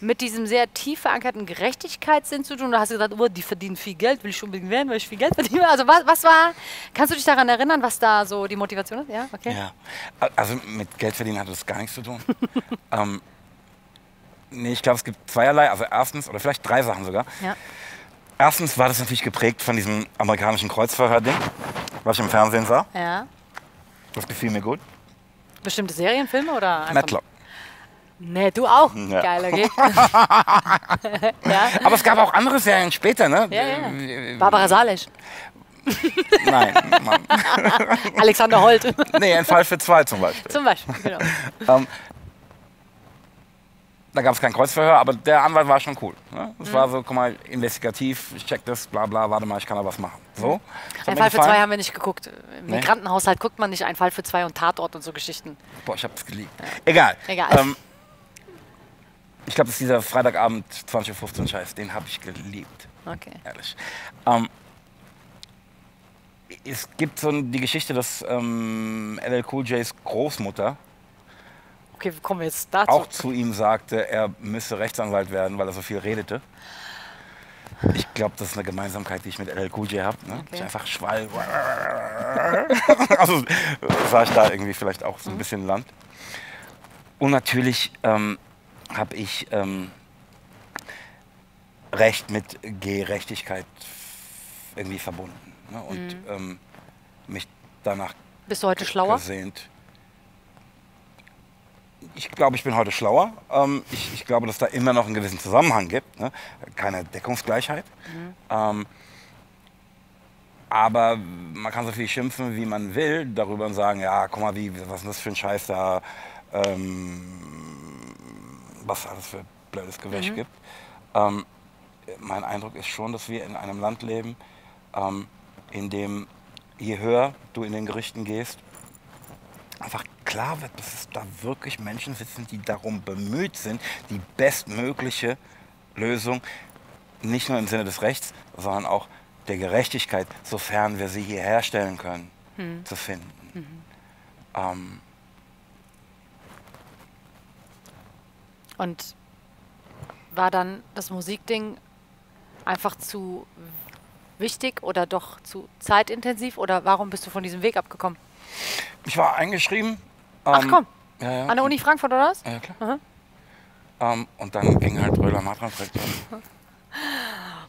mit diesem sehr tief verankerten Gerechtigkeitssinn zu tun? Oder hast du gesagt, oh, die verdienen viel Geld, will ich unbedingt werden, weil ich viel Geld verdiene? Also was, was war, kannst du dich daran erinnern, was da so die Motivation ist? Ja, okay. Ja. Also mit Geld verdienen hat das gar nichts zu tun. *laughs* ähm, nee, ich glaube, es gibt zweierlei. Also erstens, oder vielleicht drei Sachen sogar. Ja. Erstens war das natürlich geprägt von diesem amerikanischen Kreuzverhör-Ding, was ich im Fernsehen sah. ja. Das gefiel mir gut. Bestimmte Serienfilme oder? Matlock. Nee, du auch. Ja. Geil, okay. *laughs* ja. Aber es gab auch andere Serien später, ne? Ja, ja. Äh, Barbara Salisch, *laughs* Nein, Mann. *laughs* Alexander Holt Nee, ein Fall für zwei zum Beispiel. zum Beispiel. Genau. Ähm, da gab es kein Kreuzverhör, aber der Anwalt war schon cool. Ne? Mhm. Es war so, guck mal, investigativ, ich check das, bla bla, warte mal, ich kann da was machen. So. Das hat Ein Fall für zwei haben wir nicht geguckt. Im Nee? Migrantenhaushalt guckt man nicht ein Fall für zwei und Tatort und so Geschichten. Boah, ich hab's geliebt. Egal. Egal. Ähm, ich glaube, das ist dieser Freitagabend 20.15 Uhr Scheiß, den habe ich geliebt. Okay. Ehrlich. Ähm, es gibt so die Geschichte, dass ähm, LL Cool J's Großmutter Okay, wie kommen wir jetzt dazu? auch zu ihm sagte, er müsse Rechtsanwalt werden, weil er so viel redete. Ich glaube, das ist eine Gemeinsamkeit, die ich mit LL Cool J habe. Ne? Ich einfach schwall. *laughs* also sah ich da irgendwie vielleicht auch so ein bisschen Land. Und natürlich ähm, habe ich ähm, Recht mit Gerechtigkeit irgendwie verbunden. Ne? Und ähm, mich danach Bist du heute schlauer? gesehnt. Ich glaube, ich bin heute schlauer. Ähm, ich, ich glaube, dass da immer noch einen gewissen Zusammenhang gibt. Ne? Keine Deckungsgleichheit. Ähm, aber man kann so viel schimpfen, wie man will, darüber und sagen, ja, guck mal, wie, was ist denn das für ein Scheiß da, ähm, was alles für blödes Gewäsch gibt. Ähm, mein Eindruck ist schon, dass wir in einem Land leben, ähm, in dem je höher du in den Gerichten gehst, einfach klar wird, dass es da wirklich Menschen sitzen, die darum bemüht sind, die bestmögliche Lösung, nicht nur im Sinne des Rechts, sondern auch der Gerechtigkeit, sofern wir sie hier herstellen können, zu finden. Ähm, Und war dann das Musikding einfach zu wichtig oder doch zu zeitintensiv? Oder warum bist du von diesem Weg abgekommen? ich war eingeschrieben. Ach ähm, komm, Ja, ja. an der Uni Frankfurt oder was? Ja, klar. Aha. Ähm, und dann ging halt Röhler Matran direkt. *laughs*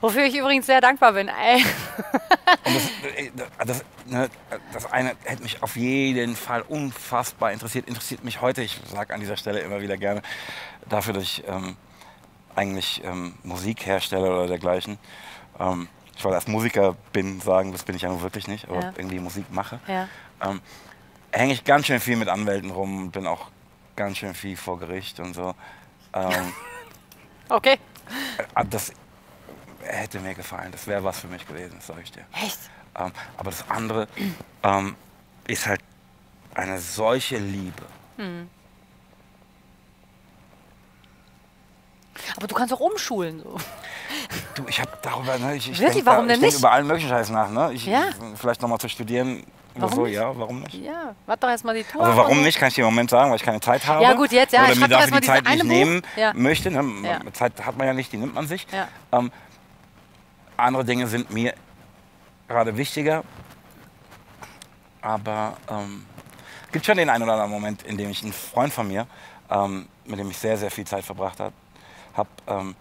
Wofür ich übrigens sehr dankbar bin. Das, äh, das, ne, das eine hätte mich auf jeden Fall unfassbar interessiert. Interessiert mich heute, ich sage an dieser Stelle immer wieder gerne, dafür, dass ich ähm, eigentlich ähm, Musik herstelle oder dergleichen. Ähm, ich wollte als Musiker bin sagen, das bin ich ja nun wirklich nicht, aber Ja. irgendwie Musik mache. Ja. Ähm, hänge ich ganz schön viel mit Anwälten rum, bin auch ganz schön viel vor Gericht und so. Ähm, *laughs* Okay. äh, das hätte mir gefallen, das wäre was für mich gewesen, sage ich dir. Echt? Ähm, aber das andere ähm, ist halt eine solche Liebe. Aber du kannst auch umschulen. So. Du, ich habe darüber, ne, ich, ich Wirklich? denk Warum da, denn ich nicht? über allen möglichen Scheiß nach, ne? Ich, Ja. Vielleicht nochmal zu studieren Warum so, nicht? ja, warum nicht? Ja, warte doch erstmal die Tour. Also warum nicht, kann ich dir im Moment sagen, weil ich keine Zeit habe. Ja, gut, jetzt, ja, Oder ich mir dafür die Zeit nicht eine nehmen. Ja. möchte. Ne? Ja. Zeit hat man ja nicht, die nimmt man sich. Ja. Ähm, andere Dinge sind mir gerade wichtiger. Aber ähm, es gibt schon den einen oder anderen Moment, in dem ich einen Freund von mir, ähm, mit dem ich sehr, sehr viel Zeit verbracht habe, hab, ähm,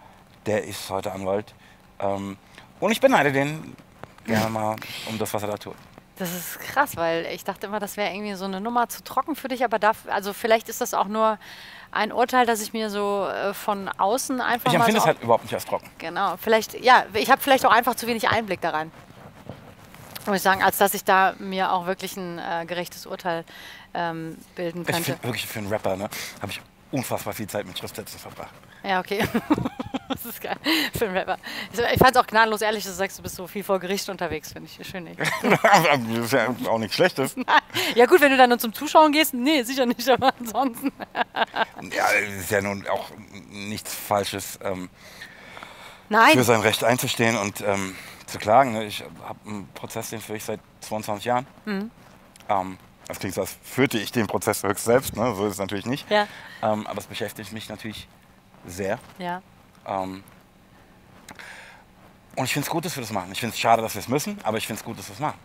der ist heute Anwalt. Ähm, und ich beneide den gerne mal um das, was er da tut. Das ist krass, weil ich dachte immer, das wäre irgendwie so eine Nummer zu trocken für dich, aber darf, also vielleicht ist das auch nur ein Urteil, das ich mir so äh, von außen einfach Ich empfinde so es halt überhaupt nicht als trocken. Genau, vielleicht, ja, ich habe vielleicht auch einfach zu wenig Einblick da rein. Muss ich sagen, als dass ich da mir auch wirklich ein äh, gerechtes Urteil ähm, bilden Ich könnte. finde wirklich für einen Rapper, ne, habe ich unfassbar viel Zeit mit Schriftsätzen verbracht. Ja, okay. *laughs* das ist geil. Für einen Rapper. Ich fand es auch gnadenlos ehrlich, dass du sagst, du bist so viel vor Gericht unterwegs, finde ich schön. Nicht? *laughs* das ist ja auch nichts Schlechtes. ja gut, wenn du dann nur zum Zuschauen gehst, nee, sicher nicht, aber ansonsten. *laughs* Ja, es ist ja nun auch nichts Falsches, ähm, für sein Recht einzustehen und ähm, zu klagen. ne. Ich habe einen Prozess, den führe ich seit 22 Jahren. Mhm. Ähm, das klingt so, als führte ich den Prozess höchst selbst. Ne? So ist es natürlich nicht. Ja. Ähm, aber es beschäftigt mich natürlich sehr. ja. Ähm, und ich finde es gut, dass wir das machen. Ich finde es schade, dass wir es müssen, aber ich finde es gut, dass wir es machen.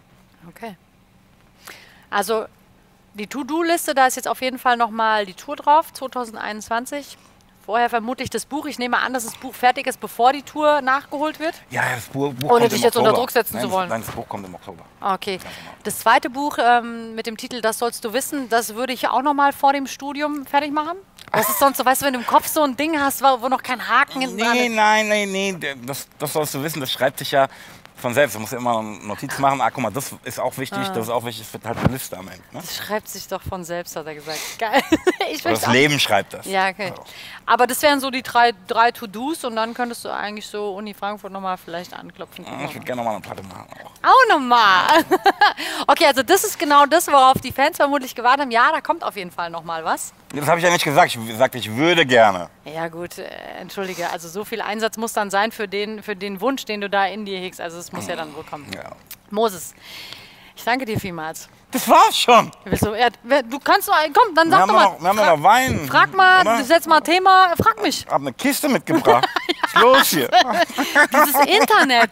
Okay. Also die To-Do-Liste, da ist jetzt auf jeden Fall nochmal die Tour drauf, 2021. Vorher vermutlich das Buch. Ich nehme an, dass das Buch fertig ist, bevor die Tour nachgeholt wird. Ja, das Buch, Buch Ohne dich jetzt unter. Druck setzen nein, zu wollen. Nein, das Buch kommt im Oktober. Okay. Das zweite Buch ähm, mit dem Titel Das sollst du wissen, das würde ich auch nochmal vor dem Studium fertig machen. Das ist sonst so, weißt du, wenn du im Kopf so ein Ding hast, wo noch kein Haken dran Nee, ist. nein, nein, nee, der- das, das sollst du wissen, das schreibt sich ja von selbst. Du musst ja immer eine Notiz machen. Ah, guck mal, das ist auch wichtig, Ah. das ist auch wichtig, das wird halt eine Liste am Ende. Ne? Das schreibt sich doch von selbst, hat er gesagt. *laughs* Geil. Das Leben schreibt das. Ja, okay. So. Aber das wären so die drei, drei To-Dos und dann könntest du eigentlich so Uni Frankfurt nochmal vielleicht anklopfen. Ich würde gerne nochmal eine Platte machen. Auch. Auch nochmal. *laughs* okay, also das ist genau das, worauf die Fans vermutlich gewartet haben. Ja, da kommt auf jeden Fall nochmal was. Das habe ich ja nicht gesagt. Ich sagte, ich würde gerne. Ja gut, äh, entschuldige, also so viel Einsatz muss dann sein für den, für den Wunsch, den du da in dir hegst. Also es muss ja dann wohl kommen. Ja. Moses, ich danke dir vielmals. Das war's schon. Du, ja, du kannst doch, komm, dann Wir sag haben doch noch, mal. wir haben noch mal Wein. Frag mal, oder? du setz mal Thema, frag mich. Ich habe eine Kiste mitgebracht. *laughs* Ist los hier? *laughs* Dieses Internet,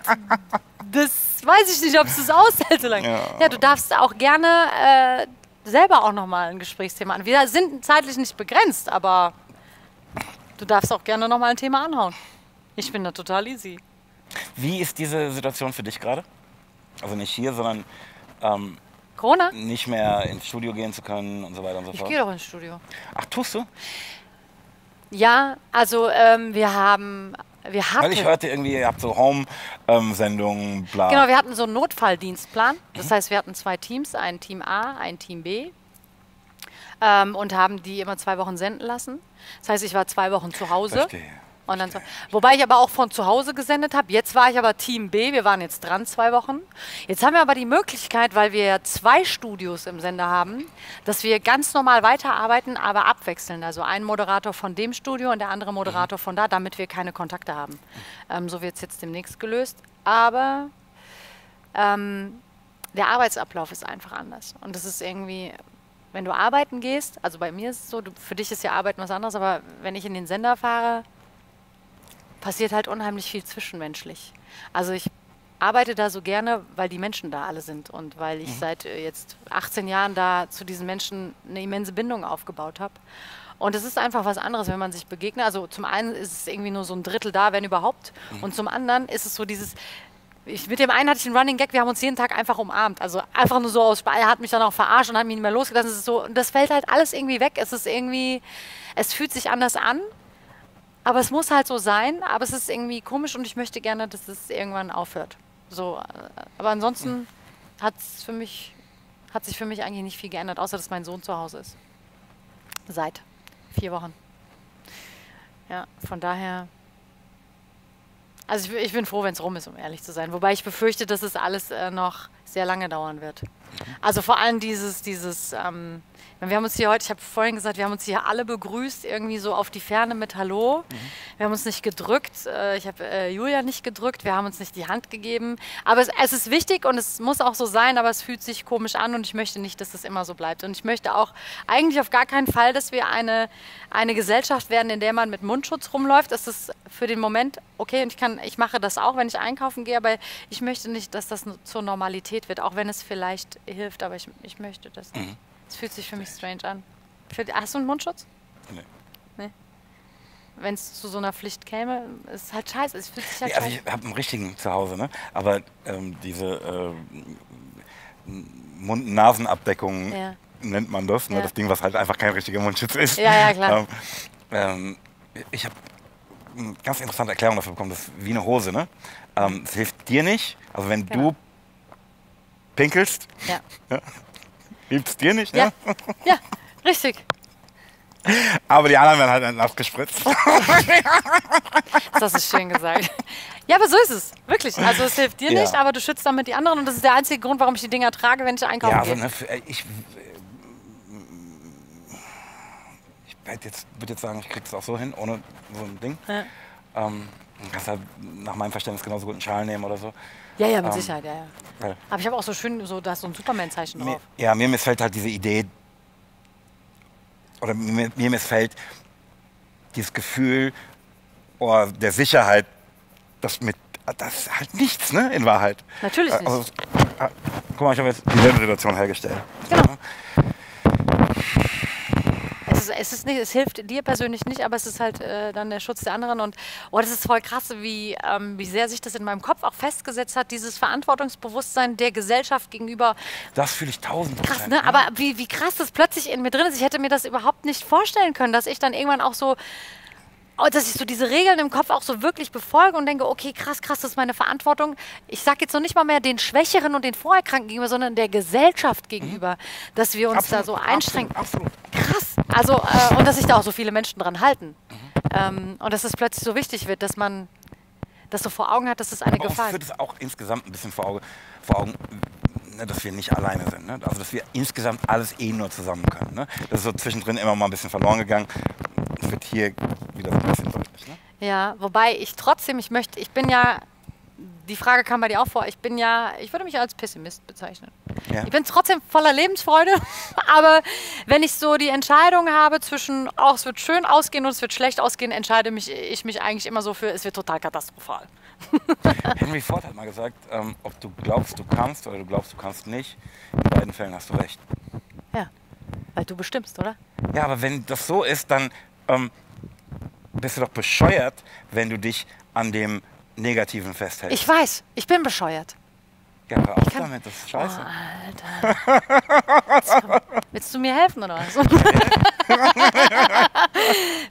das weiß ich nicht, ob es das aushält so lange. Ja. Ja. du darfst auch gerne äh, selber auch nochmal ein Gesprächsthema an. Wir sind zeitlich nicht begrenzt, aber du darfst auch gerne nochmal ein Thema anhauen. Ich bin da total easy. Wie ist diese Situation für dich gerade? Also nicht hier, sondern ähm, Corona? nicht mehr ins Studio gehen zu können und so weiter und so Ich fort. gehe doch ins Studio. Ach, tust du? Ja, also ähm, wir haben, wir Weil ich hatten, hörte irgendwie, ihr habt so Home-Sendungen, bla. genau, wir hatten so einen Notfalldienstplan. Das heißt, wir hatten zwei Teams, ein Team A, ein Team B. Ähm, und haben die immer zwei Wochen senden lassen. Das heißt, ich war zwei Wochen zu Hause. Verstehe. Und dann, so- wobei ich aber auch von zu Hause gesendet habe. Jetzt war ich aber Team B. Wir waren jetzt dran zwei Wochen. Jetzt haben wir aber die Möglichkeit, weil wir ja zwei Studios im Sender haben, dass wir ganz normal weiterarbeiten, aber abwechseln. Also ein Moderator von dem Studio und der andere Moderator von da, damit wir keine Kontakte haben. Ähm, so wird es jetzt demnächst gelöst. Aber ähm, der Arbeitsablauf ist einfach anders. Und das ist irgendwie, wenn du arbeiten gehst, also bei mir ist es so, du, für dich ist ja Arbeiten was anderes, aber wenn ich in den Sender fahre, passiert halt unheimlich viel zwischenmenschlich. Also ich arbeite da so gerne, weil die Menschen da alle sind und weil ich seit äh, jetzt 18 Jahren da zu diesen Menschen eine immense Bindung aufgebaut habe. Und es ist einfach was anderes, wenn man sich begegnet. Also zum einen ist es irgendwie nur so ein Drittel da, wenn überhaupt. Und zum anderen ist es so dieses, ich, mit dem einen hatte ich einen Running Gag, wir haben uns jeden Tag einfach umarmt. Also einfach nur so aus Spaß. Er hat mich dann auch verarscht und hat mich nicht mehr losgelassen. Es ist so, und das fällt halt alles irgendwie weg. Es ist irgendwie, es fühlt sich anders an. Aber es muss halt so sein, aber es ist irgendwie komisch und ich möchte gerne, dass es irgendwann aufhört. So, äh, aber ansonsten hat's für mich, hat sich für mich eigentlich nicht viel geändert, außer dass mein Sohn zu Hause ist. Seit vier Wochen. Ja, von daher. Also ich, ich bin froh, wenn es rum ist, um ehrlich zu sein. Wobei ich befürchte, dass es alles äh, noch sehr lange dauern wird. Also vor allem dieses, dieses, ähm, wir haben uns hier heute, ich habe vorhin gesagt, wir haben uns hier alle begrüßt, irgendwie so auf die Ferne mit Hallo. Wir haben uns nicht gedrückt, äh, ich habe äh, Julia nicht gedrückt, wir haben uns nicht die Hand gegeben. Aber es, es ist wichtig und es muss auch so sein, aber es fühlt sich komisch an und ich möchte nicht, dass das immer so bleibt. Und ich möchte auch eigentlich auf gar keinen Fall, dass wir eine, eine Gesellschaft werden, in der man mit Mundschutz rumläuft. Das ist für den Moment okay und ich, kann, ich mache das auch, wenn ich einkaufen gehe, aber ich möchte nicht, dass das zur Normalität wird, auch wenn es vielleicht hilft, aber ich, ich möchte das nicht. Es fühlt sich für mich strange an. Für, hast du einen Mundschutz? Nee. Wenn es zu so einer Pflicht käme, ist es halt scheiße. Es fühlt sich halt Ja, also ich habe einen richtigen zu Hause, ne? aber ähm, diese äh, Mund-Nasen-Abdeckung Ja. nennt man das. Ne? Ja. Das Ding, was halt einfach kein richtiger Mundschutz ist. Ja, ja, klar. Ähm, ähm, ich habe eine ganz interessante Erklärung dafür bekommen. Das ist wie eine Hose. Ne? Ähm, es hilft dir nicht. Also wenn Genau. du pinkelst, Ja. hilft es dir nicht. Ja. Ne? ja, richtig. Aber die anderen werden halt dann abgespritzt. *laughs* Das ist schön gesagt. Ja, aber so ist es. Wirklich. Also es hilft dir Ja. nicht, aber du schützt damit die anderen und das ist der einzige Grund, warum ich die Dinger trage, wenn ich einkaufen Ja, also gehe. ne, äh, ich, ich werd jetzt, würde jetzt sagen, ich krieg's auch so hin, ohne so ein Ding. Ja. Ähm, kannst halt nach meinem Verständnis genauso gut einen Schal nehmen oder so. Ja, ja, mit Ähm, Sicherheit, ja, ja. Aber ich habe auch so schön, so, da ist so ein Superman-Zeichen drauf. ja, mir missfällt halt diese Idee, oder mir, mir missfällt dieses Gefühl oh, der Sicherheit, das mit, das ist halt nichts, ne, in Wahrheit. Natürlich Äh, nicht. Also, äh, guck mal, ich habe jetzt dieselbe Situation hergestellt. Genau. Es ist, es ist nicht, es hilft dir persönlich nicht, aber es ist halt äh, dann der Schutz der anderen und oh, das ist voll krass, wie, ähm, wie sehr sich das in meinem Kopf auch festgesetzt hat, dieses Verantwortungsbewusstsein der Gesellschaft gegenüber Das fühle ich tausend Krass, ne? Aber wie, wie krass das plötzlich in mir drin ist. Ich hätte mir das überhaupt nicht vorstellen können, dass ich dann irgendwann auch so, dass ich so diese Regeln im Kopf auch so wirklich befolge und denke, okay, krass, krass, das ist meine Verantwortung. Ich sage jetzt noch nicht mal mehr den Schwächeren und den Vorerkrankten gegenüber, sondern der Gesellschaft gegenüber, dass wir uns da so einstrengen. Absolut, absolut. Krass. Also, äh, und dass sich da auch so viele Menschen dran halten. Ähm, und dass es plötzlich so wichtig wird, dass man das so vor Augen hat, dass es eine Aber Gefahr ist. führt es auch insgesamt ein bisschen vor, Auge, vor Augen, ne, dass wir nicht alleine sind. Ne? Also dass wir insgesamt alles eh nur zusammen können. Ne? Das ist so zwischendrin immer mal ein bisschen verloren gegangen. Das wird hier wieder so ein bisschen deutlich. Ne? Ja, wobei ich trotzdem, ich möchte, ich bin ja, die Frage kam bei dir auch vor, ich bin ja, ich würde mich als Pessimist bezeichnen. Ja. Ich bin trotzdem voller Lebensfreude, *laughs* aber wenn ich so die Entscheidung habe zwischen, oh, es wird schön ausgehen und es wird schlecht ausgehen, entscheide mich, ich mich eigentlich immer so für, es wird total katastrophal. *laughs* Henry Ford hat mal gesagt, ähm, ob du glaubst, du kannst oder du glaubst, du kannst nicht. In beiden Fällen hast du recht. Ja, weil du bestimmst, oder? Ja, aber wenn das so ist, dann ähm, bist du doch bescheuert, wenn du dich an dem Negativen festhältst. Ich weiß, ich bin bescheuert. Ja, hör auf kann- damit, das ist scheiße. Willst du mir helfen oder was? *laughs*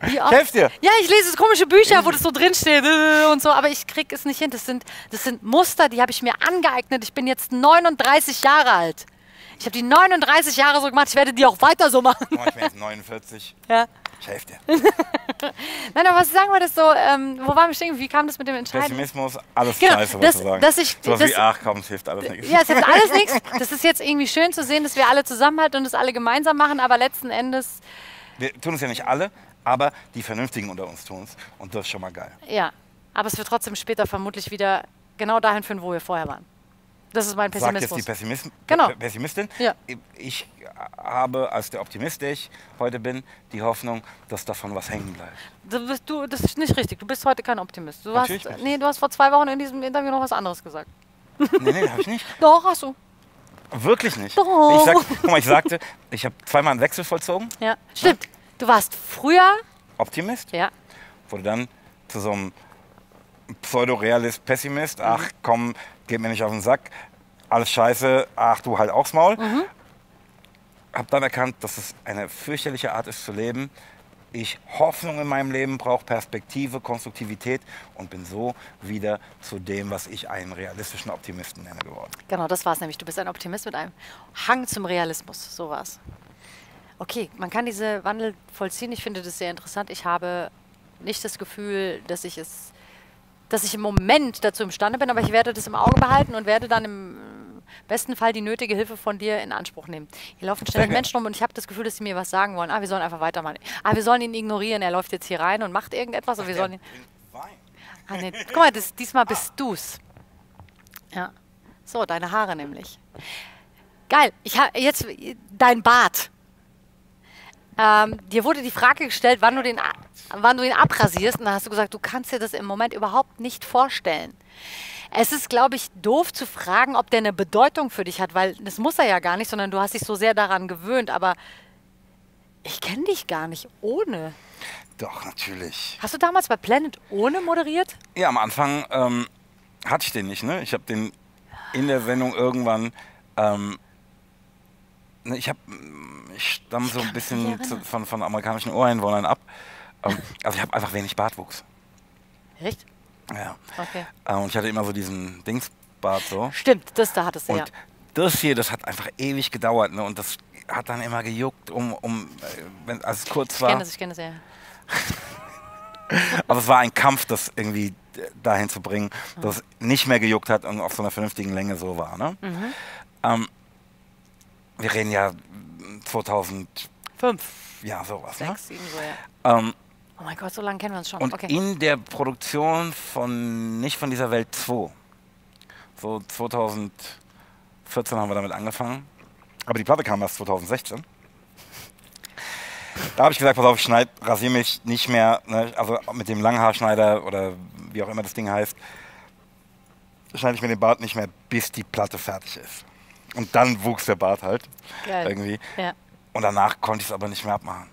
Wie oft? Helf dir! Ja, ich lese komische Bücher, wo das so drin steht äh, und so, aber ich krieg es nicht hin. Das sind, das sind Muster, die habe ich mir angeeignet. Ich bin jetzt 39 Jahre alt. Ich habe die 39 Jahre so gemacht, ich werde die auch weiter so machen. Mal, ich bin jetzt 49. Ja. Ich helfe dir. *laughs* Nein, aber was sagen wir das so, ähm, wo waren wir stehen? Wie kam das mit dem Entscheiden? Pessimismus, alles Genau, scheiße, das- was du sagen. dass ich- so das- wie, ach komm, es hilft alles nichts. Ja, es ist alles nichts. *laughs* Das ist jetzt irgendwie schön zu sehen, dass wir alle zusammenhalten und es alle gemeinsam machen, aber letzten Endes, Wir tun es ja nicht alle, aber die Vernünftigen unter uns tun es. Und das ist schon mal geil. ja. Aber es wird trotzdem später vermutlich wieder genau dahin führen, wo wir vorher waren. Das ist mein Sagt jetzt Pessimismus. die Pessimist Genau. Pe- Pessimistin. Ja. Ich habe, als der Optimist, der ich heute bin, die Hoffnung, dass davon was hängen bleibt. Du bist, du, das ist nicht richtig. Du bist heute kein Optimist. Du hast, nicht. nee, du hast vor zwei Wochen in diesem Interview noch was anderes gesagt. Nee, nee, habe ich nicht. *laughs* Doch, hast du. Wirklich nicht. Doch. Ich, sag, guck mal, ich sagte, ich habe zweimal einen Wechsel vollzogen. Ja, stimmt. Du warst früher, Optimist. ja, Wurde dann zu so einem Pseudo-Realist, Pessimist. Ach komm, geht mir nicht auf den Sack. Alles scheiße. Ach du halt aufs Maul. Hab dann erkannt, dass es eine fürchterliche Art ist zu leben. Ich Hoffnung in meinem Leben brauche, Perspektive, Konstruktivität und bin so wieder zu dem, was ich einen realistischen Optimisten nenne, geworden. genau, das war es nämlich. Du bist ein Optimist mit einem Hang zum Realismus. So war's. Okay, man kann diese Wandel vollziehen. Ich finde das sehr interessant. Ich habe nicht das Gefühl, dass ich es, dass ich im Moment dazu imstande bin, aber ich werde das im Auge behalten und werde dann im, besten Fall die nötige Hilfe von dir in Anspruch nehmen. Hier laufen ständig. Menschen rum und ich habe das Gefühl, dass sie mir was sagen wollen. Ah, wir sollen einfach weitermachen. Ah, wir sollen ihn ignorieren. Er läuft jetzt hier rein und macht irgendetwas und wir sollen ihn. Ah, nee. Guck mal, das, diesmal bist du's. Ja. So, deine Haare nämlich. Geil. Ich ha jetzt dein Bart. Ähm, dir wurde die Frage gestellt, wann du, den, wann du ihn abrasierst. Und dann hast du gesagt, du kannst dir das im Moment überhaupt nicht vorstellen. Es ist, glaube ich, doof zu fragen, ob der eine Bedeutung für dich hat, weil das muss er ja gar nicht, sondern du hast dich so sehr daran gewöhnt. Aber ich kenne dich gar nicht ohne. Doch, natürlich. Hast du damals bei Planet ohne moderiert? Ja, am Anfang ähm, hatte ich den nicht, ne? Ich habe den in der Sendung irgendwann. Ähm, ich habe, ich stamme so ein bisschen zu, von, von amerikanischen Ureinwohnern ab. Ähm, also ich habe einfach wenig Bartwuchs. Echt? Ja. Okay. Äh, und ich hatte immer so diesen Dingsbart so. Stimmt, das da hattest du ja. Und das hier, das hat einfach ewig gedauert, ne? Und das hat dann immer gejuckt, um, um äh, wenn, als es kurz Ich kenne war. das, ich kenne das ja. *laughs* Also es war ein Kampf, das irgendwie äh, dahin zu bringen, dass es nicht mehr gejuckt hat und auf so einer vernünftigen Länge so war. Ne? Mhm. Ähm, wir reden ja mm, 2000, Fünf, ja sowas. Ne? sechs, sieben, so ja. Ähm, Oh mein Gott, so lange kennen wir uns schon. und okay. in der Produktion von Nicht von dieser Welt 2, so 2014 haben wir damit angefangen, aber die Platte kam erst 2016. Da habe ich gesagt, pass auf, ich schneid, rasiere mich nicht mehr, ne, also mit dem Langhaarschneider oder wie auch immer das Ding heißt, schneide ich mir den Bart nicht mehr, bis die Platte fertig ist. Und dann wuchs der Bart halt Geil. irgendwie. Ja. Und danach konnte ich es aber nicht mehr abmachen.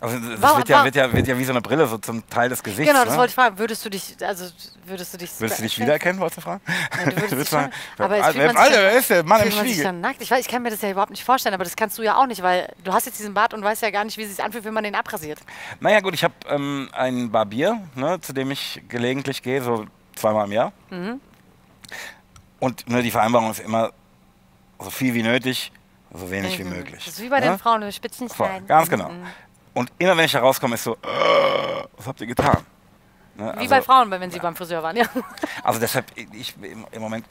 Also das Warum- wird, ja, warum- wird, ja, wird ja wie so eine Brille, so zum Teil des Gesichts. Genau, das ne? wollte ich fragen. Würdest du dich, also würdest du dich. Würdest du dich wiedererkennen, wolltest du fragen? Ja, du würdest *laughs* dich sagen, schon- aber fühlt man Alter, wer ist der Mann im Spiegel? dann nackt? Ich, weiß, ich kann mir das ja überhaupt nicht vorstellen, aber das kannst du ja auch nicht, weil du hast jetzt diesen Bart und weißt ja gar nicht, wie es sich anfühlt, wenn man den abrasiert. Naja gut, ich habe ähm, einen Barbier, ne, zu dem ich gelegentlich gehe, so zweimal im Jahr. Mhm. Und ne, die Vereinbarung ist immer so viel wie nötig, so wenig wie möglich. Das ist wie bei ne? den Frauen, die Spitzen Voll, schneiden. ganz genau. Mhm. Und immer wenn ich da rauskomme, ist so, äh, was habt ihr getan? Ne, Wie also, bei Frauen, wenn sie beim Friseur waren, ja. *laughs* Also deshalb, ich im, im Moment,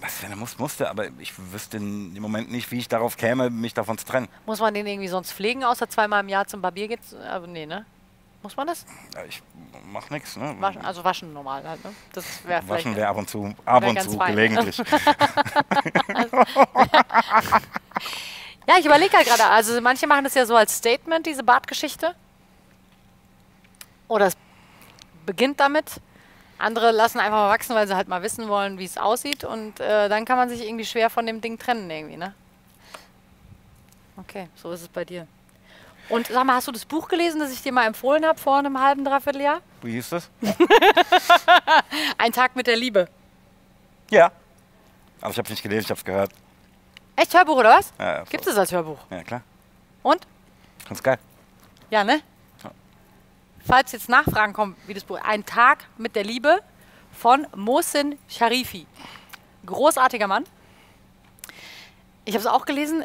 was wenn er muss, musste, aber ich wüsste im Moment nicht, wie ich darauf käme, mich davon zu trennen. Muss man den irgendwie sonst pflegen, außer zweimal im Jahr zum Barbier geht's? Aber nee, ne? Muss man das? Ja, Ich mach nichts, ne? Waschen, also waschen normal halt, ne? Das wäre vielleicht. Waschen wäre ab und zu, ab und zu, fein. gelegentlich. *laughs* Ja, ich überlege halt gerade, also manche machen das ja so als Statement, diese Bartgeschichte. Oder es beginnt damit. Andere lassen einfach mal wachsen, weil sie halt mal wissen wollen, wie es aussieht. Und äh, dann kann man sich irgendwie schwer von dem Ding trennen irgendwie, ne? Okay, so ist es bei dir. Und sag mal, hast du das Buch gelesen, das ich dir mal empfohlen habe vor einem halben, dreiviertel Jahr? Wie hieß das? *laughs* Ein Tag mit der Liebe. Ja. Aber ich habe nicht gelesen, ich habe es gehört. Echt Hörbuch oder was? Ja, ja, Gibt es als Hörbuch? Ja, klar. Und? Ganz geil. Ja, ne? Ja. Falls jetzt Nachfragen kommen, wie das Buch. Ein Tag mit der Liebe von Mohsin Sharifi. Großartiger Mann. Ich habe es auch gelesen.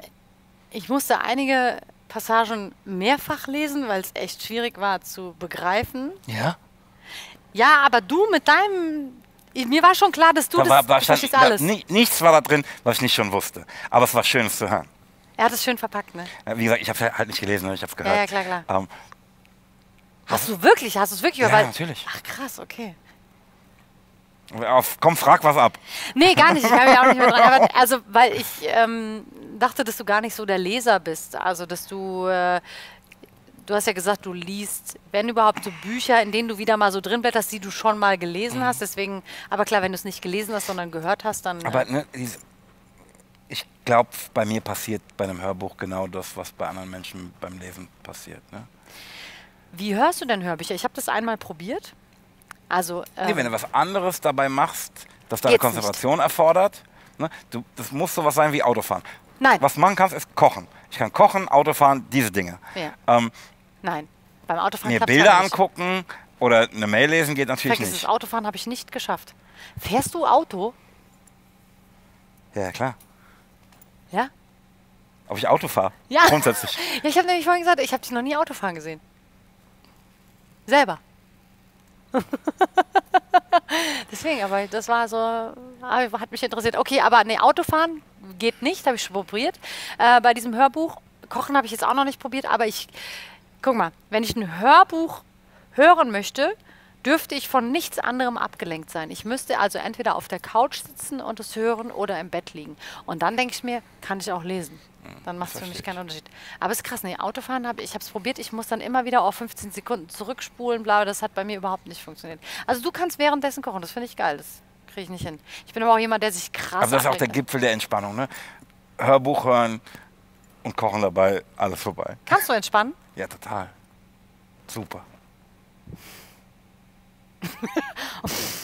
Ich musste einige Passagen mehrfach lesen, weil es echt schwierig war zu begreifen. Ja? Ja, aber du mit deinem. Mir war schon klar, dass du Da das war, da du stand, da, alles. ni- nichts war da drin, was ich nicht schon wusste. Aber es war schön, es zu hören. Er hat es schön verpackt, ne? Wie gesagt, ich habe es halt nicht gelesen, ne? ich habe es gehört. Ja, ja, klar, klar. Ähm, Hast du wirklich? Hast du es wirklich? Ja, Weil- natürlich. Ach krass, okay. Auf, komm, frag was ab. Nee, gar nicht. Ich habe ja auch nicht mehr dran. *laughs* Aber, also, weil ich ähm, dachte, dass du gar nicht so der Leser bist. Also, dass du. Äh, du hast ja gesagt, du liest, wenn überhaupt, so Bücher, in denen du wieder mal so drin blätterst, die du schon mal gelesen Mhm. hast. Deswegen, aber klar, wenn du es nicht gelesen hast, sondern gehört hast, dann. Aber äh, ne, diese, ich glaube, bei mir passiert bei einem Hörbuch genau das, was bei anderen Menschen beim Lesen passiert. Ne? wie hörst du denn Hörbücher? Ich habe das einmal probiert. Also. Nee, Ähm, wenn du was anderes dabei machst, das deine Geht's nicht. Konzentration erfordert, ne, du, das muss sowas sein wie Autofahren. Nein. Was machen kannst, ist kochen. Ich kann kochen, Autofahren, diese Dinge. Ja. Ähm, nein. Beim Autofahren mir Bilder nicht. angucken oder eine Mail lesen geht natürlich Vergiss nicht. es, Autofahren habe ich nicht geschafft. Fährst du Auto? Ja, klar. Ja? Ob ich Auto fahre? Ja. Grundsätzlich. *laughs* Ja, ich habe nämlich vorhin gesagt, ich habe dich noch nie Autofahren gesehen. Selber. *laughs* Deswegen, aber das war so, Ah, Hat mich interessiert. Okay, aber nee, Autofahren geht nicht, habe ich schon probiert. Äh, bei diesem Hörbuch. Kochen habe ich jetzt auch noch nicht probiert, aber ich. Guck mal, wenn ich ein Hörbuch hören möchte, dürfte ich von nichts anderem abgelenkt sein. Ich müsste also entweder auf der Couch sitzen und es hören oder im Bett liegen. Und dann denke ich mir, kann ich auch lesen. Dann macht es für mich keinen Unterschied. Aber es ist krass, nee, Autofahren habe ich, ich habe es probiert, ich muss dann immer wieder auf 15 Sekunden zurückspulen, bla, das hat bei mir überhaupt nicht funktioniert. Also du kannst währenddessen kochen, das finde ich geil, das kriege ich nicht hin. Ich bin aber auch jemand, der sich krass Aber das ist auch der. Gipfel der Entspannung. Ne? Hörbuch hören und kochen dabei, alles vorbei. Kannst du entspannen? Ja, total. Super. *laughs*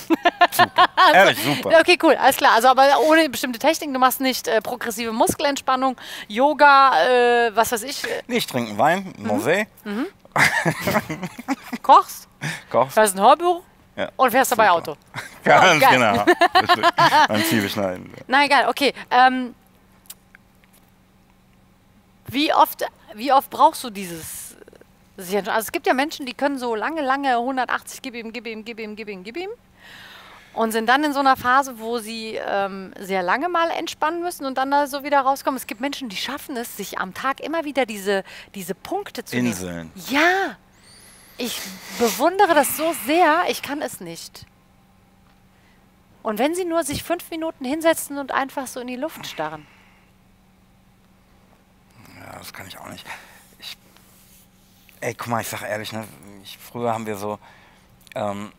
super. *laughs* Ehrlich, super. Okay, cool, alles klar. Also aber ohne bestimmte Techniken, du machst nicht äh, progressive Muskelentspannung, Yoga, äh, was weiß ich, äh, Nicht trinken Wein, Mhm. Mosé, *laughs* kochst, kochst. hörst ein Hörbuch Ja. und fährst dabei Super. Auto. *laughs* Ganz geil. genau. Beim Zwiebelschneiden. Nein, geil, okay. Ähm, wie, oft, wie oft brauchst du dieses entsch- Also es gibt ja Menschen, die können so lange, lange 180, gib ihm, gib ihm, gib ihm, gib ihm, gib ihm. Und sind dann in so einer Phase, wo sie ähm, sehr lange mal entspannen müssen und dann da so wieder rauskommen. Es gibt Menschen, die schaffen es, sich am Tag immer wieder diese, diese Punkte zu nehmen. Inseln. Ja, ich bewundere das so sehr, ich kann es nicht. Und wenn sie nur sich fünf Minuten hinsetzen und einfach so in die Luft starren. Ja, das kann ich auch nicht. Ich, ey, guck mal, ich sag ehrlich, ne, ich, früher haben wir so ähm,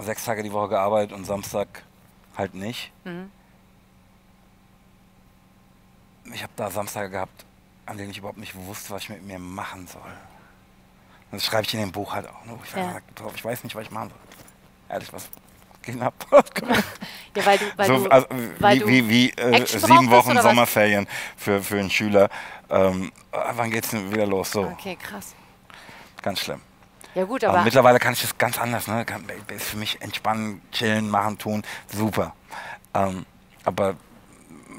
sechs Tage die Woche gearbeitet und Samstag halt nicht. Mhm. Ich habe da Samstage gehabt, an denen ich überhaupt nicht wusste, was ich mit mir machen soll. Das schreibe ich in dem Buch halt auch. Ne, ich, Ja. ich weiß nicht, was ich machen soll. Ehrlich, was geht ab? *laughs* Ja, weil du, weil so, also, weil wie du wie, wie äh, sieben Wochen? Sommerferien für, für einen Schüler. Ähm, ah, wann geht's denn wieder los? So, Okay, krass. ganz schlimm. Ja gut, Aber aber mittlerweile kann ich das ganz anders. Ne? Kann, ist für mich entspannen, chillen, machen, tun, super. Ähm, aber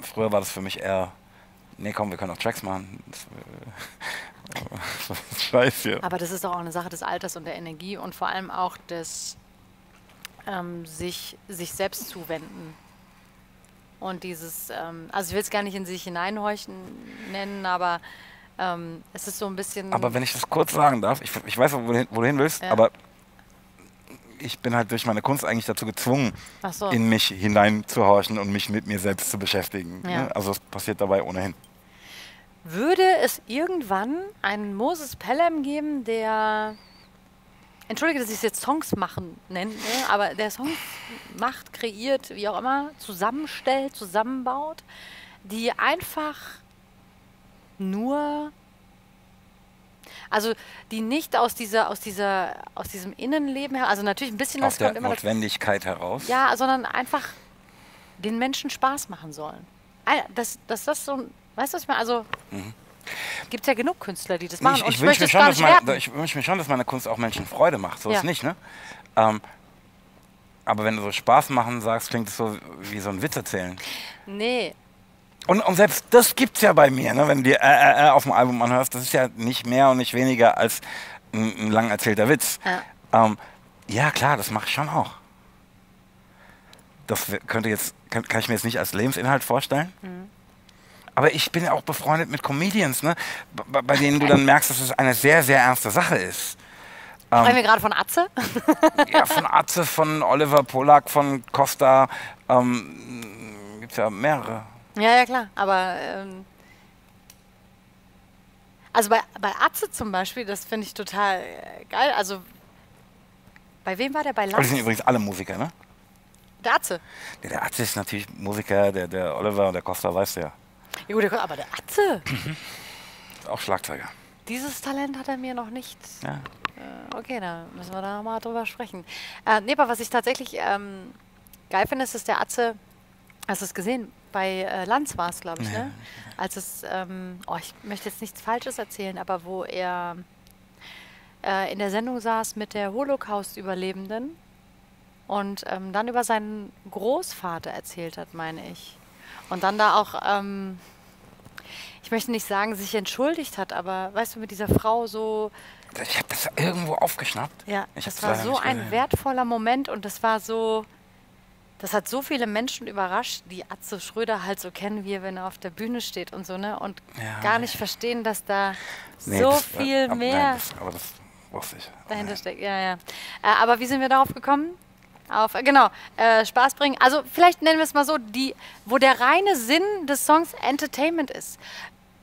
früher war das für mich eher, nee, komm, wir können auch Tracks machen. Das, äh, *laughs* scheiße. Aber das ist doch auch eine Sache des Alters und der Energie und vor allem auch des ähm, sich, sich selbst zuwenden. Und dieses, ähm, also ich will es gar nicht in sich hineinhorchen nennen, aber ähm, es ist so ein bisschen. Aber wenn ich das kurz sagen darf, ich, ich weiß, wo du hin, wo du hin willst, Ja. aber ich bin halt durch meine Kunst eigentlich dazu gezwungen, so. in mich hineinzuhorchen und mich mit mir selbst zu beschäftigen. Ja. Ne? Also es passiert dabei ohnehin. Würde es irgendwann einen Moses Pelham geben, der, entschuldige, dass ich es jetzt Songs machen nenne, ne, aber der Songs macht, kreiert, wie auch immer, zusammenstellt, zusammenbaut, die einfach nur, also die nicht aus dieser, aus dieser, aus diesem Innenleben her, also natürlich ein bisschen Aus der kommt immer. Notwendigkeit heraus. Ja, sondern einfach den Menschen Spaß machen sollen. Dass, dass das so weißt du, was ich meine? Also, gibt ja genug Künstler, die das machen. Ich, ich ich, wünsche mir, es schon, dass meine, werten. ich wünsch mir schon, dass meine Kunst auch Menschen Freude macht. So Ja. ist nicht, ne? Ähm, aber wenn du so Spaß machen sagst, klingt es so wie so ein Witz erzählen. Nee, Und, und selbst das gibt's ja bei mir, ne? wenn du dir äh, äh, äh auf dem Album anhörst, das ist ja nicht mehr und nicht weniger als ein, ein lang erzählter Witz. Ja. Ähm, ja, klar, das mache ich schon auch. Das könnte jetzt, kann, kann ich mir jetzt nicht als Lebensinhalt vorstellen. Mhm. Aber ich bin ja auch befreundet mit Comedians, ne? bei, bei denen du dann *laughs* merkst, dass es eine sehr, sehr ernste Sache ist. sprechen wir gerade von Atze? *laughs* Ja, von Atze, von Oliver Polak, von Costa, ähm, gibt es ja mehrere. Ja, ja, klar. Aber, ähm, also bei, bei Atze zum Beispiel, das finde ich total äh, geil. Also, bei wem war der? Bei Aber die Lanz? sind übrigens alle Musiker, ne? Der Atze. Der, der Atze ist natürlich Musiker, der, der Oliver und der Costa weiß ja. Ja, gut, der- aber der Atze, Ist auch Schlagzeuger. dieses Talent hat er mir noch nicht Ja. Okay, da müssen wir da mal drüber sprechen. Äh, nee, aber was ich tatsächlich ähm, geil finde, ist, dass der Atze, hast du es gesehen, bei äh, Lanz war es, glaube ich, ne? Als es, ähm, oh, ich möchte jetzt nichts Falsches erzählen, aber wo er äh, in der Sendung saß mit der Holocaust-Überlebenden und ähm, dann über seinen Großvater erzählt hat, meine ich. Und dann da auch, ähm, ich möchte nicht sagen, sich entschuldigt hat, aber weißt du, mit dieser Frau so Ich habe das irgendwo aufgeschnappt. ja, Ich das war so ein wertvoller Moment und das war so, Das hat so viele Menschen überrascht, die Atze Schröder halt so kennen, wie er, wenn er auf der Bühne steht und so, ne? Und Ja, gar nee. nicht verstehen, dass da Nee, so das- viel aber- mehr Nein, das, aber das wusste ich. dahinter steckt. Ja, ja. Äh, aber wie sind wir darauf gekommen? Auf, äh, genau, äh, Spaß bringen. Also vielleicht nennen wir es mal so, die, wo der reine Sinn des Songs Entertainment ist.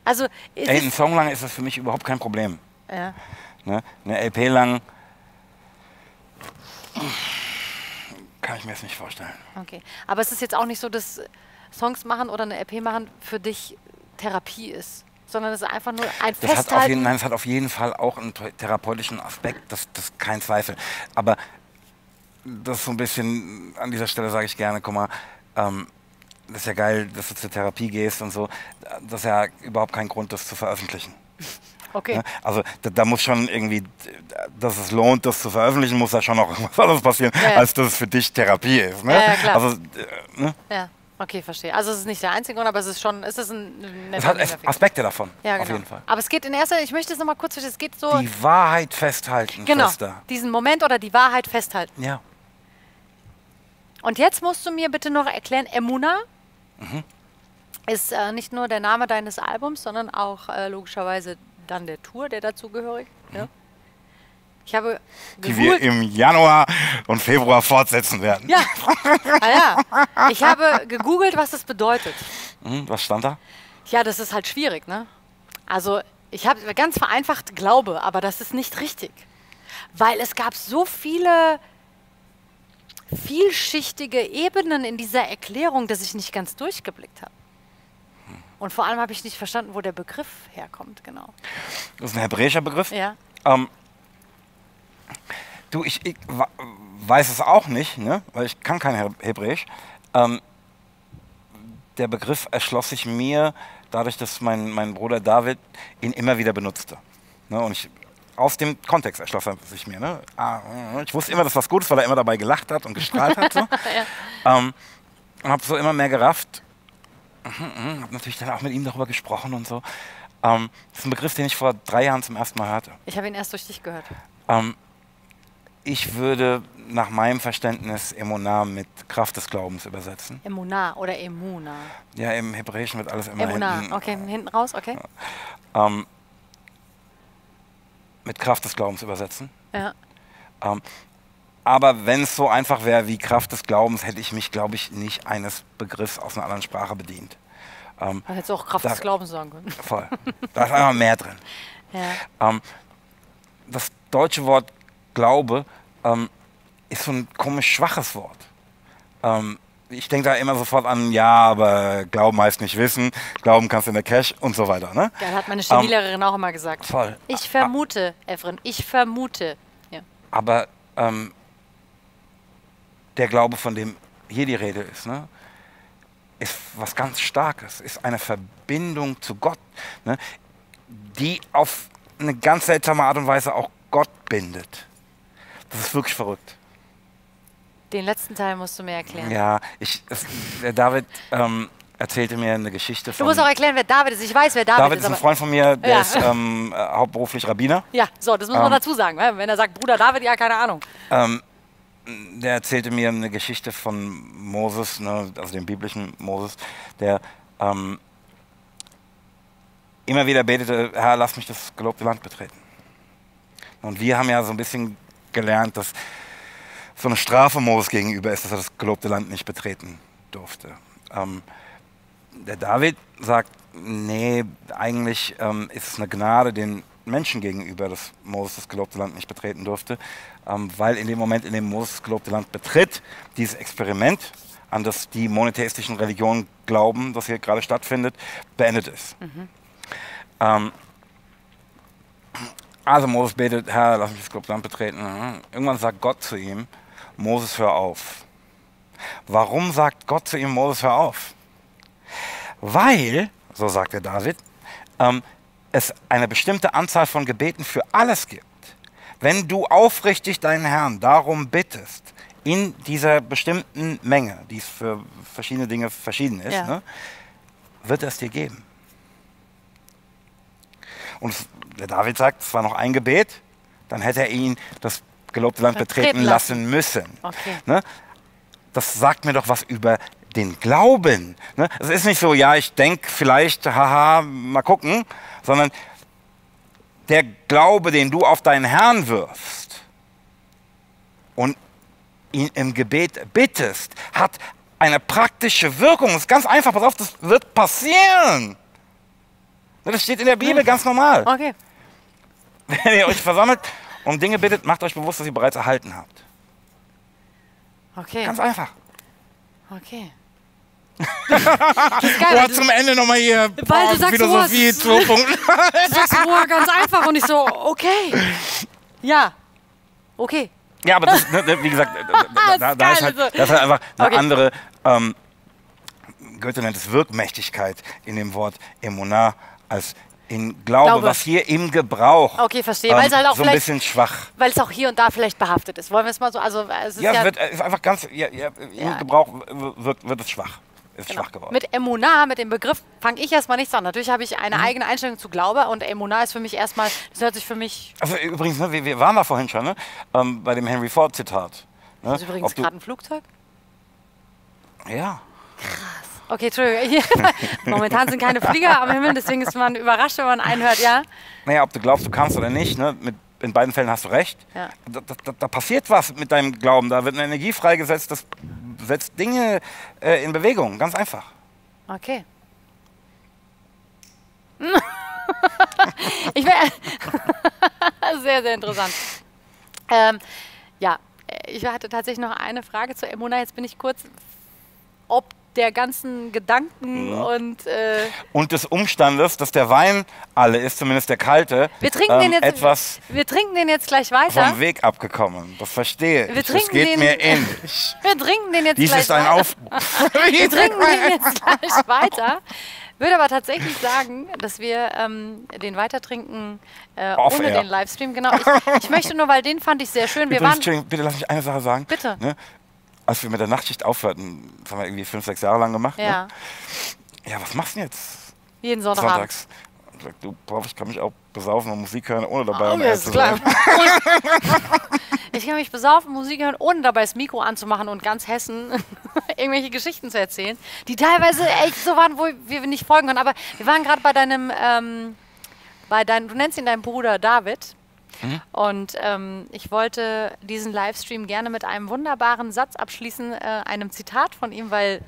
Also Ey, ein Song lang ist das für mich überhaupt kein Problem. ja. Ne? Eine LP lang kann ich mir jetzt nicht vorstellen. Okay. Aber es ist jetzt auch nicht so, dass Songs machen oder eine LP machen für dich Therapie ist, sondern es ist einfach nur ein Das hat, auf Festhalten. jeden, nein, das hat auf jeden Fall auch einen thera- therapeutischen Aspekt, das, das ist kein Zweifel. Aber das ist so ein bisschen, an dieser Stelle sage ich gerne, guck mal, ähm, das ist ja geil, dass du zur Therapie gehst und so. Das ist ja überhaupt kein Grund, das zu veröffentlichen. Okay. Also da, da muss schon irgendwie, dass es lohnt, das zu veröffentlichen, muss da schon noch irgendwas *laughs* anderes passieren, Ja, als dass es für dich Therapie ist. Ne? Ja, ja, klar. Also äh, ne? Ja. Okay, verstehe. Also es ist nicht der einzige Grund, aber es ist schon, es ist ein es hat. Aspekte davon, Ja, auf genau. jeden Fall. Aber es geht in erster Linie, ich möchte es nochmal kurz es geht so, Die Wahrheit festhalten, genau, Schwester. diesen Moment oder die Wahrheit festhalten. Ja. Und jetzt musst du mir bitte noch erklären, Emuna Mhm. ist äh, nicht nur der Name deines Albums, sondern auch äh, logischerweise dann der Tour, der dazugehörig. Ja. Ich habe Mhm. Die wir im Januar und Februar fortsetzen werden. Ja, ah, ja. Ich habe gegoogelt, was das bedeutet. Hm, was stand da? Ja, das ist halt schwierig, ne? Also, ich habe ganz vereinfacht Glaube, aber das ist nicht richtig. Weil es gab so viele vielschichtige Ebenen in dieser Erklärung, dass ich nicht ganz durchgeblickt habe. Und vor allem habe ich nicht verstanden, wo der Begriff herkommt, genau. Das ist ein hebräischer Begriff. Ja. Ähm, du, ich, ich weiß es auch nicht, ne? weil ich kann kein He- Hebräisch. Ähm, der Begriff erschloss sich mir dadurch, dass mein, mein Bruder David ihn immer wieder benutzte. Ne? Und ich, aus dem Kontext erschloss er sich mir. Ne? Ah, ich wusste immer, dass was Gutes, weil er immer dabei gelacht hat und gestrahlt hat. So. *laughs* ähm, und habe so immer mehr gerafft. Mhm, habe natürlich dann auch mit ihm darüber gesprochen und so. Ähm, das ist ein Begriff, den ich vor drei Jahren zum ersten Mal hörte. Ich habe ihn erst durch dich gehört. Ähm, ich würde nach meinem Verständnis Emunah mit Kraft des Glaubens übersetzen. Emuna oder Emuna. Ja, im Hebräischen wird alles immer Emuna, hinten, okay, hinten raus, okay. ähm, mit Kraft des Glaubens übersetzen. Ja. Ähm, aber wenn es so einfach wäre wie Kraft des Glaubens, hätte ich mich, glaube ich, nicht eines Begriffs aus einer anderen Sprache bedient. Ähm, Man hätte es auch Kraft Da- des Glaubens sagen können. *laughs* voll. Da ist einfach mehr drin. *laughs* Ja. Ähm, das deutsche Wort Glaube ähm, ist so ein komisch schwaches Wort. Ähm, ich denke da immer sofort an, ja, aber Glauben heißt nicht wissen, Glauben kannst du in der Cash und so weiter. Ne? Ja, hat meine Chemielehrerin auch immer gesagt. Voll. Ich vermute, Efren, ich vermute. Ja. Aber ähm, der Glaube, von dem hier die Rede ist, ne, ist was ganz Starkes, ist eine Verbindung zu Gott, ne, die auf eine ganz seltsame Art und Weise auch Gott bindet. Das ist wirklich verrückt. Den letzten Teil musst du mir erklären. Ja, ich, es, der David ähm, erzählte mir eine Geschichte Du von. musst auch erklären, wer David ist. Ich weiß, wer David, David ist ein Freund von mir, der Ja. ist ähm, äh, hauptberuflich Rabbiner. Ja, so, das muss man Ähm. dazu sagen. ne? Wenn er sagt, Bruder David, ja, keine Ahnung. Der erzählte mir eine Geschichte von Moses, ne, also dem biblischen Moses, der ähm, immer wieder betete, Herr, lass mich das gelobte Land betreten. Und wir haben ja so ein bisschen gelernt, dass so eine Strafe Moses gegenüber ist, dass er das gelobte Land nicht betreten durfte. Ähm, der David sagt, nee, eigentlich ähm, ist es eine Gnade den Menschen gegenüber, dass Moses das gelobte Land nicht betreten durfte, ähm, weil in dem Moment, in dem Moses das gelobte Land betritt, dieses Experiment, an das die monotheistischen Religionen glauben, das hier gerade stattfindet, beendet ist. Ähm, also Moses betet, Herr, lass mich das gelobte Land betreten. Irgendwann sagt Gott zu ihm, Moses, hör auf. Warum sagt Gott zu ihm, Moses, hör auf? Weil, so sagt der David, ähm, es eine bestimmte Anzahl von Gebeten für alles gibt. Wenn du aufrichtig deinen Herrn darum bittest, in dieser bestimmten Menge, die es für verschiedene Dinge verschieden ist, Ja. ne, wird er es dir geben. Und der David sagt, es war noch ein Gebet, dann hätte er ihn das gelobte Land Betreten betreten lassen müssen. Okay. Ne? das sagt mir doch was über den Glauben. Ne? Es ist nicht so, ja, ich denke vielleicht, haha, mal gucken, sondern der Glaube, den du auf deinen Herrn wirfst und ihn im Gebet bittest, hat eine praktische Wirkung. Das ist ganz einfach, pass auf, das wird passieren. Das steht in der Bibel ganz normal. Okay. Wenn ihr euch versammelt und Dinge bittet, macht euch bewusst, dass ihr bereits erhalten habt. Okay. Ganz einfach. Okay. Du- zum Ende nochmal hier Weil du sagst, Philosophie oh, es- 2.0. *laughs* Du sagst, boah, ganz einfach. Und ich so, okay. Ja. Okay. Ja, aber das, wie gesagt, da, da, da, ist halt, also. das ist halt einfach eine Okay. andere, ähm, Goethe nennt es Wirkmächtigkeit in dem Wort Emunah als in Glaube, Glaube. was hier im Gebrauch Okay, verstehe. Weil es halt auch so ein bisschen schwach. Weil es auch hier und da vielleicht behaftet ist. Wollen wir es mal so, also es Ja, ja, wird, äh, einfach ganz, ja, ja, im. Gebrauch wird, wird es schwach. Ist genau. schwach geworden. mit Emunah, mit dem Begriff, fange ich erstmal nichts an. Natürlich habe ich eine Mhm. eigene Einstellung zu Glaube und Emunah ist für mich erstmal, das hört sich für mich, Also übrigens, ne, wir, wir waren da vorhin schon, ne, ähm, bei dem Henry Ford Zitat. Ne, das ist übrigens gerade ein Flugzeug. Ja. Okay, Entschuldigung. *laughs* Momentan sind keine Flieger am Himmel, deswegen ist man überrascht, wenn man einen hört, ja. Naja, ob du glaubst, du kannst oder nicht, ne? mit, in beiden Fällen hast du recht. Ja. Da, da, da- passiert was mit deinem Glauben, da wird eine Energie freigesetzt, das setzt Dinge äh, in Bewegung, ganz einfach. Okay. *laughs* ich wäre *laughs* sehr, sehr interessant. Ähm, ja, ich hatte tatsächlich noch eine Frage zu Emuna. Jetzt bin ich kurz, ob der ganzen Gedanken Ja. und äh, Und des Umstandes, dass der Wein alle ist, zumindest der kalte, wir trinken ähm, den jetzt etwas wir trinken den jetzt gleich weiter. vom Weg abgekommen. Das verstehe Wir ich. Das trinken geht den- mir ähnlich. *laughs* Wir trinken den jetzt Dies gleich ist ein weiter. Aufruf. *laughs* Wir trinken den jetzt gleich weiter. Würde aber tatsächlich sagen, dass wir ähm, den weitertrinken äh, Off ohne air. den Livestream. Genau. Ich, ich möchte nur, weil den fand ich sehr schön. Wir Übrigens, waren, bitte lass mich eine Sache sagen. Bitte. Ne? Als wir mit der Nachtschicht aufhörten, das haben wir irgendwie fünf, sechs Jahre lang gemacht. ja, Ne? Ja, was machst du denn jetzt? jeden Sonntagabend. Sonntags. Ich sag, du, Prof, ich kann mich auch besaufen und Musik hören, ohne dabei Oh, am ja, zu klar. *laughs* Ich kann mich besaufen, Musik hören, ohne dabei das Mikro anzumachen und ganz Hessen *laughs* irgendwelche Geschichten zu erzählen, die teilweise echt so waren, wo wir nicht folgen konnten. Aber wir waren gerade bei deinem, ähm, bei deinem, du nennst ihn deinen Bruder David. Mhm. Und ähm, ich wollte diesen Livestream gerne mit einem wunderbaren Satz abschließen, äh, einem Zitat von ihm, weil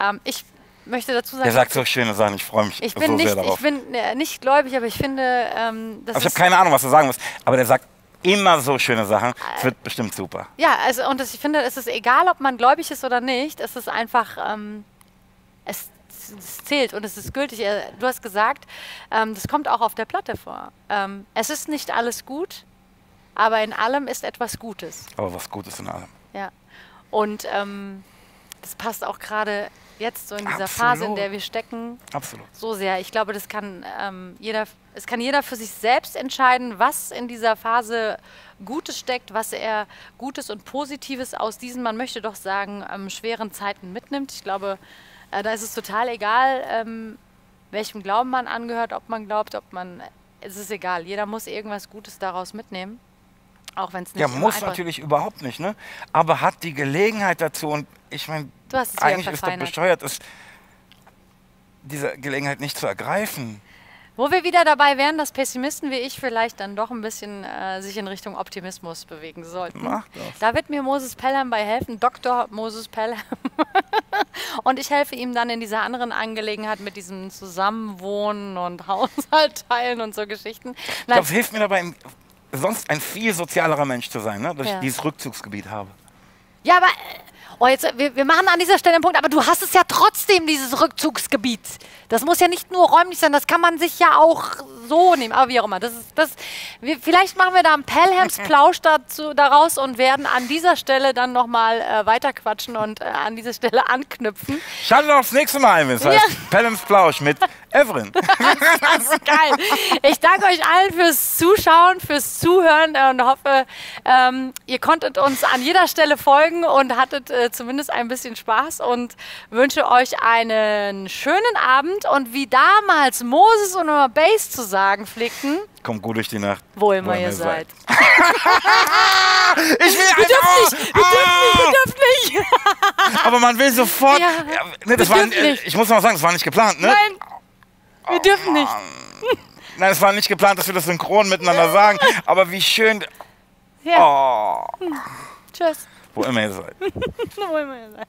ähm, ich möchte dazu sagen, Der sagt so schöne Sachen, ich freue mich ich bin, so nicht, sehr darauf. ich bin äh, nicht gläubig, aber ich finde, ähm, das also ich habe keine Ahnung, was du sagen musst, aber der sagt immer so schöne Sachen. Es wird bestimmt super. Ja, also und das, ich finde, es ist egal, ob man gläubig ist oder nicht, es ist einfach, ähm, es, es zählt und es ist gültig. Äh, Du hast gesagt, ähm, das kommt auch auf der Platte vor. Ähm, es ist nicht alles gut, aber in allem ist etwas Gutes. Aber was Gutes in allem. Ja. Und ähm, das passt auch gerade jetzt so in dieser Phase, in Absolut. der wir stecken, Absolut. so sehr. Ich glaube, das kann ähm, jeder, es kann jeder für sich selbst entscheiden, was in dieser Phase Gutes steckt, was er Gutes und Positives aus diesen, man möchte doch sagen, ähm, schweren Zeiten mitnimmt. Ich glaube, äh, da ist es total egal, ähm, welchem Glauben man angehört, ob man glaubt, ob man, es ist egal. Jeder muss irgendwas Gutes daraus mitnehmen. Auch wenn es nicht Ja, muss natürlich überhaupt nicht, ne? Aber hat die Gelegenheit dazu und ich meine, eigentlich ist doch besteuert, ist diese Gelegenheit nicht zu ergreifen. Wo wir wieder dabei wären, dass Pessimisten wie ich vielleicht dann doch ein bisschen äh, sich in Richtung Optimismus bewegen sollten. Mach das. Da wird mir Moses Pelham bei helfen, Dr. Moses Pelham. *laughs* und ich helfe ihm dann in dieser anderen Angelegenheit mit diesem Zusammenwohnen und Haushalt teilen und so Geschichten. Ich Nein, glaube, es hilft mir dabei, sonst ein viel sozialerer Mensch zu sein, ne? dass Ja. ich dieses Rückzugsgebiet habe. ja, aber äh, oh, jetzt, wir, wir machen an dieser Stelle einen Punkt, aber du hast es ja trotzdem, dieses Rückzugsgebiet. Das muss ja nicht nur räumlich sein, das kann man sich ja auch so nehmen. Aber wie auch immer. Das ist, das, wir, vielleicht machen wir da einen Pelhams Plausch dazu, daraus und werden an dieser Stelle dann nochmal äh, weiterquatschen und äh, an dieser Stelle anknüpfen. Schaltet das nächste Mal ein, wenn es Ja. heißt Pelhams Plausch mit Evelyn. *laughs* Das ist geil. Ich danke euch allen fürs Zuschauen, fürs Zuhören äh, und hoffe, ähm, ihr konntet uns an jeder Stelle folgen und hattet äh, zumindest ein bisschen Spaß und wünsche euch einen schönen Abend Abend und wie damals Moses und Noah Base zu sagen pflegten, Kommt gut durch die Nacht. wo immer ihr seid. *laughs* Ich will Wir dürfen nicht, wir dürfen nicht, wir dürfen nicht. *laughs* Aber man will sofort. Ja. Ja, ne, das war, nicht. ich muss noch sagen, das war nicht geplant, ne? Nein, wir dürfen nicht. Nein, es war nicht geplant, dass wir das synchron miteinander sagen. Aber wie schön. Ja, Oh, tschüss. wo immer ihr seid. *laughs* Wo immer ihr seid.